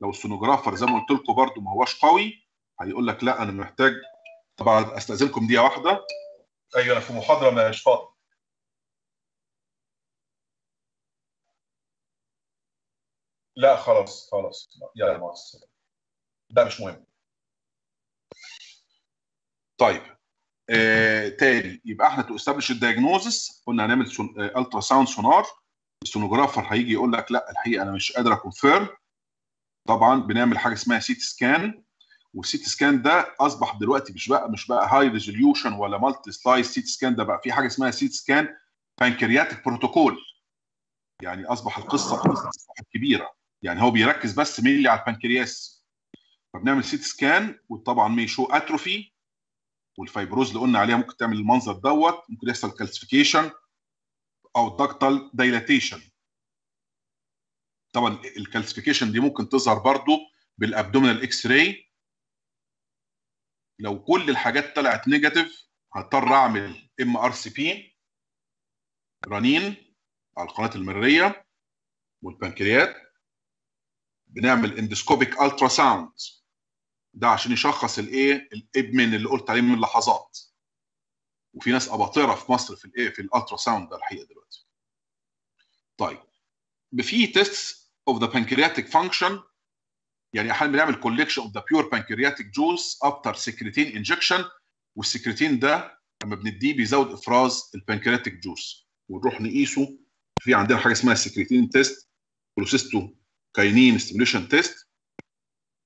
لو ال sonographer زي ما قلت لكم برده ما هوش قوي هيقول لك لا أنا محتاج طبعا أستأذنكم دقيقة واحدة. أيوه أنا في محاضرة مش فاضي لا خلاص خلاص. يلا مع السلامة. ده مش مهم. طيب آه، تاني يبقى إحنا to establish ال diagnosis قلنا هنعمل ultrasound سونار ال sonographer هيجي يقول لك لا الحقيقة أنا مش قادر ا confirm طبعا بنعمل حاجة اسمها CT scan وال CT scan ده أصبح دلوقتي مش بقى مش بقى high resolution ولا multislice CT scan ده بقى في حاجة اسمها CT scan pancreatic protocol يعني أصبح القصة قصه كبيرة. يعني هو بيركز بس mainly على البنكرياس. فبنعمل CT scan وطبعا tissue atrophy وال fibrosis اللي قلنا عليها ممكن تعمل المنظر دوت ممكن يحصل calcification أو ductal dilatation طبعا ال calcification دي ممكن تظهر برضو بال abdominal X-ray لو كل الحاجات طلعت negative هضطر أعمل MRCP رنين على القناة المرارية والبنكرياس. بنعمل endoscopic ultrasound ده عشان يشخص الايه؟ ال IPMN اللي قلت عليه من لحظات وفي ناس أباطرة في مصر في الايه؟ في ال ultrasound ده الحقيقة دلوقتي. طيب في test of the pancreatic function يعني أحيانا بنعمل collection of the pure pancreatic juice after secretin injection وال secretin ده لما بنديه بيزود إفراز ال pancreatic juice ونروح نقيسه. في عندنا حاجة اسمها secretin test cholecystokinin stimulation test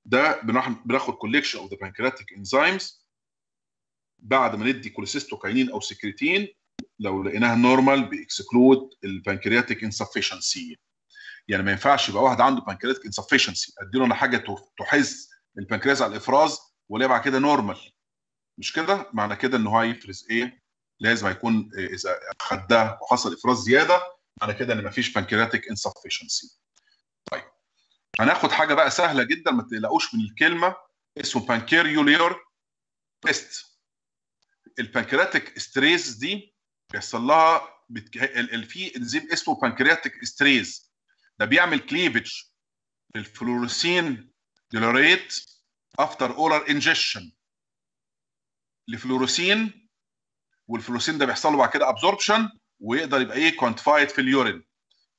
ده بناخد collection of the pancreatic enzymes بعد ما ندي cholecystokinin أو سكريتين لو لقيناها normal بي exclude ال pancreatic insufficiency يعني ما ينفعش يبقى واحد عنده pancreatic insufficiency اديله أنا حاجة تحفز البنكرياس على الإفراز ولا بعد كده normal مش كده؟ معنى كده إن هو هيفرز إيه؟ لازم هيكون إذا خدها وحصل إفراز زيادة معنى كده إن ما فيش pancreatic insufficiency طيب. هناخد حاجة بقى سهلة جدا ما تقلقوش من الكلمة. اسمه pancreolauryl test ال pancreatic esterase دي بيحصل لها بتك... في انزيم اسمه pancreatic esterase ده بيعمل cleavage لل fluorescein dilaurate after oral ingestion ل fluorescein وال fluorescein ده بيحصل له بعد كده absorption ويقدر يبقى إيه quantified في ال urine.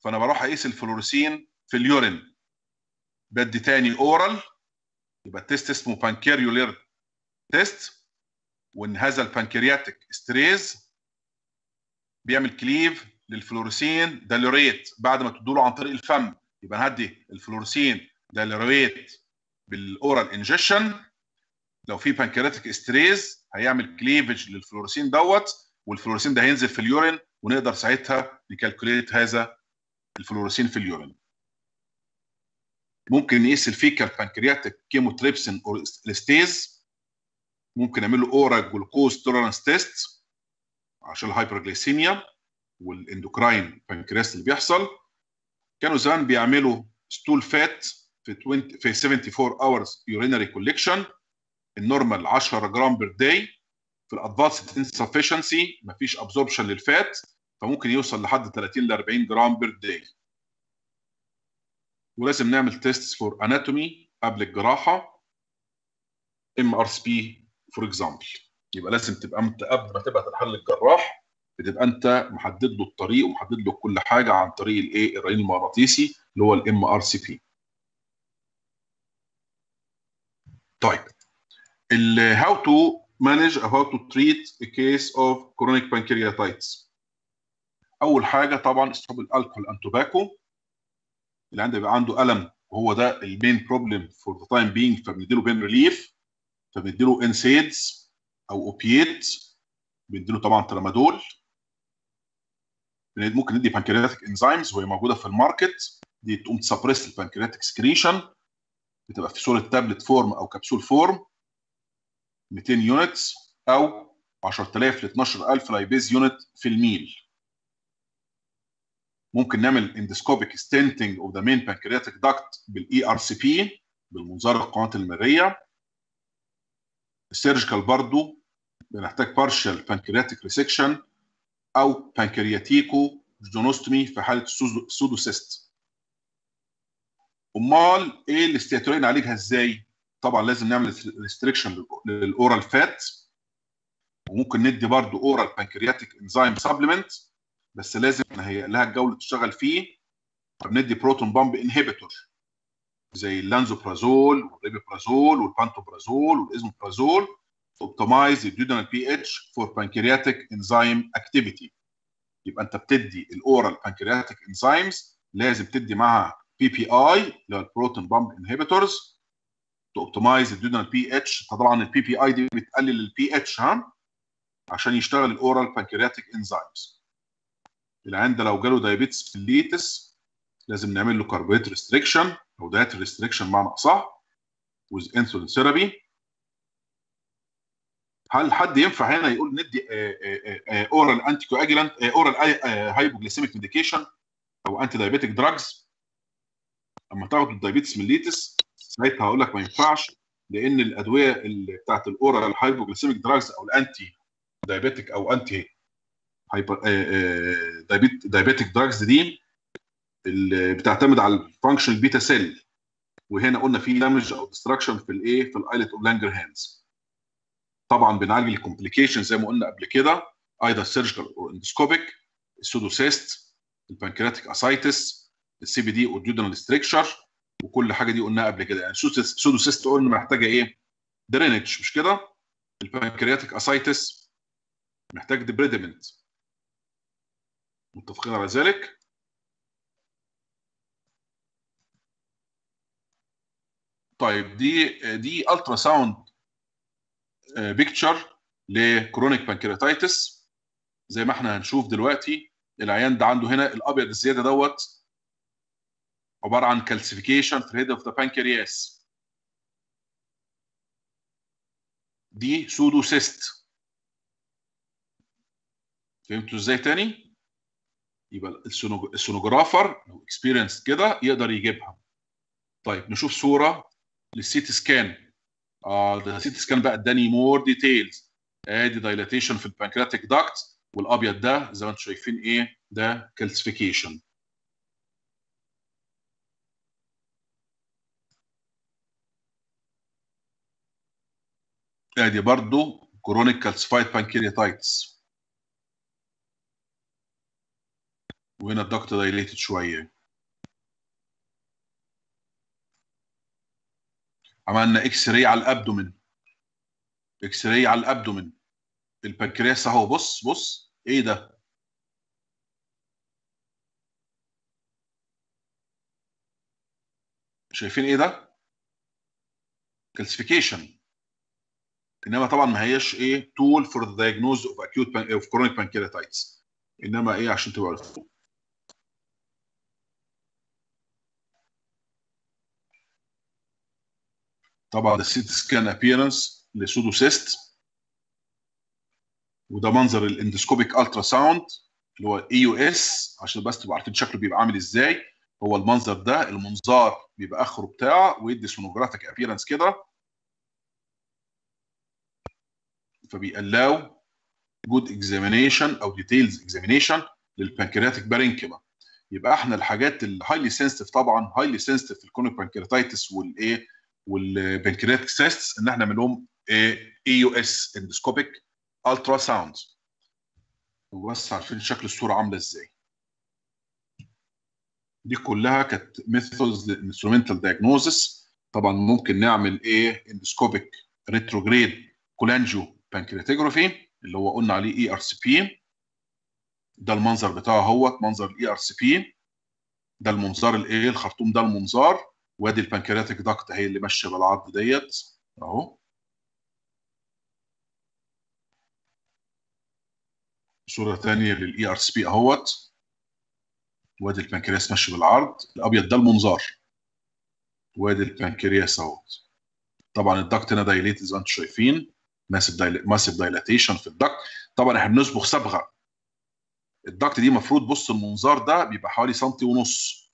فأنا بروح أقيس ال fluorescein في ال urine. بدي تاني oral يبقى ال test اسمه pancreolauryl test وإن هذا ال pancreatic esterase بيعمل cleave لل fluorescein dilaurate بعد ما تدوله عن طريق الفم. يبقى هدي ال fluorescein dilaurate بال oral ingestion لو في pancreatic esterase هيعمل cleavage لل fluorescein dilaurate وال fluorescein ده هينزل في ال urine ونقدر ساعتها ن calculate هذا ال fluorescein في ال urine. ممكن نقيس ال fecal pancreatic chymotrypsin أو elastase ممكن نعمل له oral glucose tolerance test عشان ال hyperglycemia وال endocrine pancreas اللي بيحصل. كانوا زمان بيعملوا stool fat في 20 في 74 hours urinary collection ال normal 10 جرام per day في ال advanced insufficiency مفيش absorption لل fat فممكن يوصل لحد 30 ل 40 جرام per day ولازم نعمل test for anatomy قبل الجراحة MRCP for example يبقى لازم تبقى أنت قبل ما تبقى تحل الجراح بتبقى أنت محدد له الطريق ومحدد له كل حاجة عن طريق الايه الرنين المغناطيسي اللي هو ال MRCP طيب how to manage how to treat a case of chronic pancreatitis. أول حاجة طبعا stop ال alcohol and tobacco اللي عنده يبقى عنده ألم وهو ده ال main problem for the time being فبنديله pain relief فبنديله NSAIDs أو opiate بنديله طبعا tramadol. ممكن ندي pancreatic enzymes وهي موجودة في ال market. دي تقوم ت suppress ال pancreatic secretion بتبقى في صورة tablet form أو capsule form 200 units أو 10000 ل 12000 lipase unit في ال meal. ممكن نعمل endoscopic stenting of the main pancreatic duct بال ERCP بالمنظار القناة المرارية ال surgical برضو بنحتاج partial pancreatic resection أو pancreaticojejunostomy في حالة ال pseudocyst. أمال إيه ال steatorrhea نعالجها إزاي؟ طبعا لازم نعمل restriction لل oral fat. وممكن ندي برضو oral pancreatic enzyme supplement بس لازم نهيئ لها الجو تشتغل فيه فبندي proton pump inhibitor زي ال lansoprazole وال rabeprazole وال pantoprazole وال esomeprazole optimize ال duodenal pH for pancreatic enzyme activity يبقى انت بتدي ال oral pancreatic enzymes لازم تدي معاها PPI اللي هو ال proton pump inhibitors to optimize ال duodenal pH طبعا ال PPI دي بتقلل البي اتش ها؟ عشان يشتغل ال oral pancreatic enzymes العيان ده لو جاله diabetes mellitus لازم نعمل له carbohydrate restriction أو diet restriction معنى أصح with insulin therapy هل حد ينفع هنا يقول ندي oral anticoagulant oral hypoglycemic medication أو antidiabetic drugs أما تاخد ال diabetes mellitus ساعتها هقول لك ما ينفعش لأن الأدوية اللي بتاعت ال oral hypoglycemic drugs أو ال antidiabetic أو anti hyper diabetic drugs دي اللي بتعتمد على ال function ال beta cell وهنا قلنا في damage أو destruction في الإيه؟ في ال islets of Langerhans طبعا بنعالج ال complication زي ما قلنا قبل كده أيضا surgical أو endoscopic ال pseudocyst ال pancreatic ascites ال CBD وال duodenal stricture وكل حاجة دي قلناها قبل كده. يعني ال pseudocyst قلنا محتاجة إيه؟ drainage مش كده؟ ال pancreatic ascites محتاج debridement متفقين على ذلك؟ طيب دي دي ultrasound picture ل chronic pancreatitis زي ما إحنا هنشوف دلوقتي العيان ده عنده هنا الأبيض الزيادة دوت عبارة عن calcification في ال head of the pancreas دي pseudocyst فهمتوا إزاي تاني؟ يبقى ال sonographer لو experienced كده يقدر يجيبها. طيب نشوف صورة لل CT scan آه ده ال CT scan بقى اداني more details آدي dilatation في ال pancreatic duct والأبيض ده زي ما أنتم شايفين إيه ده calcification آدي برضو chronic calcified pancreatitis وهنا ال duct dilated شوية. عملنا X-ray على ال abdomen X-ray على ال abdomen البنكرياس أهو بص بص إيه ده؟ شايفين إيه ده؟ calcification إنما طبعا ما هياش إيه tool for the diagnosis of acute of chronic pancreatitis إنما إيه عشان تبقوا عارفين طبعا ال CT scan appearance ل pseudocyst وده منظر ال endoscopic ultrasound اللي هو EUS عشان بس تبقوا عارفين شكله بيبقى عامل إزاي. هو المنظر ده المنظار بيبقى آخره بتاع ويدي sonographic appearance كده. فبي allow good examination أو detailed examination لل pancreatic parenchyma يبقى إحنا الحاجات ال highly sensitive طبعا highly sensitive في ال chronic pancreatitis والإيه وال pancreatic cysts إن إحنا نعمل لهم EUS endoscopic ultrasound وبس عارفين شكل الصورة عاملة إزاي. دي كلها كانت methods لل instrumental diagnosis طبعا ممكن نعمل إيه endoscopic retrograde cholangiopancreatography اللي هو قلنا عليه ERCP ده المنظر بتاعه اهوت منظر ال ERCP ده المنظار الإيه الخرطوم ده المنظار. وادي ال pancreatic duct هي اللي ماشية بالعرض ديت. أهو. صورة ثانية لل ERCP أهوت. وادي البنكرياس ماشي بالعرض. الأبيض ده المنظار. وادي البنكرياس أهوت. طبعا ال duct هنا dilated زي ما أنتم شايفين. massive dil... massive dilatation في ال duct طبعا إحنا بنصبغ صبغة. ال duct دي المفروض بص المنظار ده بيبقى حوالي سنتي ونص.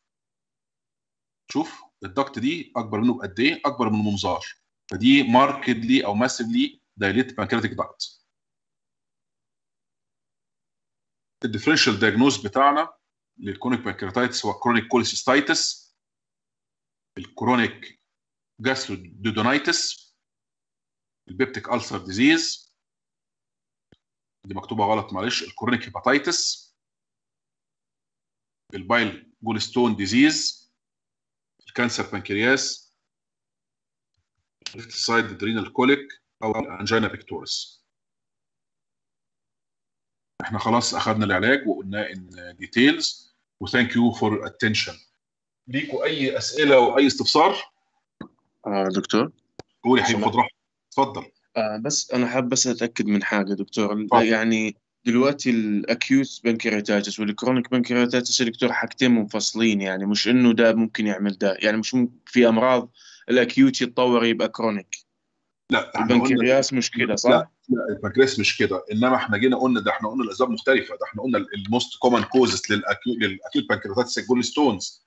شوف. ال duct دي أكبر منه بقد إيه؟ أكبر من المنظار فدي markedly أو massively dilated pancreatic duct ال differential diagnosis بتاعنا لل chronic pancreatitis هو chronic cholecystitis ال chronic gastroduodenitis ال peptic ulcer disease دي مكتوبة غلط معلش ال chronic hepatitis ال bile gallstone disease ال cancer pancreas left sided renal colic أو ال angina pectoris. إحنا خلاص أخذنا العلاج وقلناه in details و thank you for attention ليكوا أي أسئلة وأي استفسار؟ آه دكتور. قول يا حبيبي خد راحتك اتفضل آه بس أنا حاب بس أتأكد من حاجة دكتور. اتفضل. يعني دلوقتي ال acute pancreatitis وال chronic pancreatitis يا دكتور حاجتين منفصلين يعني مش إنه ده ممكن يعمل ده يعني مش ممكن في أمراض ال acute يتطور يبقى chronic لا البنكرياس مش كده صح؟ لا لا البنكرياس مش كده إنما إحنا جينا قلنا ده إحنا قلنا الأسباب مختلفة ده إحنا قلنا ال most common causes لل acute لل acute pancreatitis ال gallstones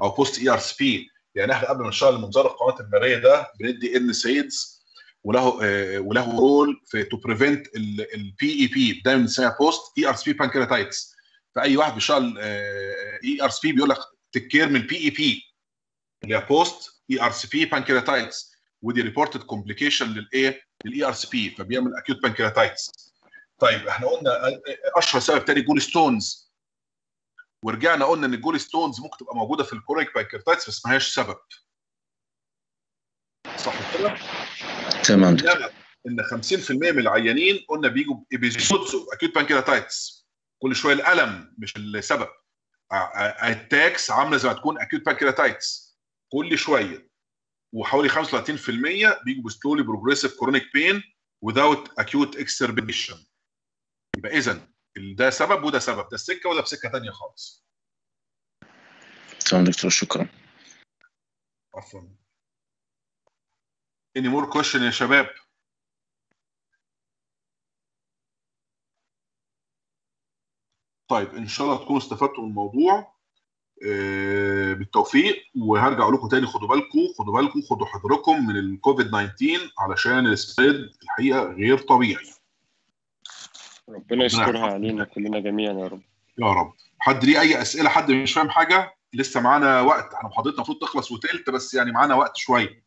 أو post ERCP يعني إحنا قبل ما نشتغل منظار القنوات المرارية ده بندي NSAIDs وله آه وله role في to prevent ال PEP دايما بنسميها post ERCP pancreatitis فأي واحد بيشتغل ERCP بيقول لك take care من ال PEP اللي هي post ERCP pancreatitis ودي reported complication للايه؟ لل ERCP فبيعمل acute pancreatitis. طيب إحنا قلنا أشهر سبب تاني gallstones ورجعنا قلنا إن ال gallstones ممكن تبقى موجودة في ال chronic pancreatitis بس ما هياش سبب. صح كده؟ تمام إن 50% من العيانين قلنا بيجوا ب episodes of acute pancreatitis كل شوية الألم مش السبب. attacks عاملة زي ما تكون acute pancreatitis كل شوية. وحوالي 35% بيجوا ب slowly progressive chronic pain without acute exacerbation يبقى اذا ده سبب وده سبب. ده السكه وده في سكه ثانية خالص. تمام دكتور شكرا. عفوا. Any more question يا شباب طيب إن شاء الله تكونوا استفدتوا من الموضوع آه، بالتوفيق وهرجع لكم تاني خدوا بالكم خدوا بالكم خدوا حذركم من الكوفيد 19 علشان السبريد الحقيقة غير طبيعي. ربنا يسترها علينا كلنا جميعا يا رب. يا رب. حد ليه أي أسئلة؟ حد مش فاهم حاجة؟ لسه معانا وقت. إحنا محاضرتنا المفروض تخلص وتلت بس يعني معانا وقت شوية.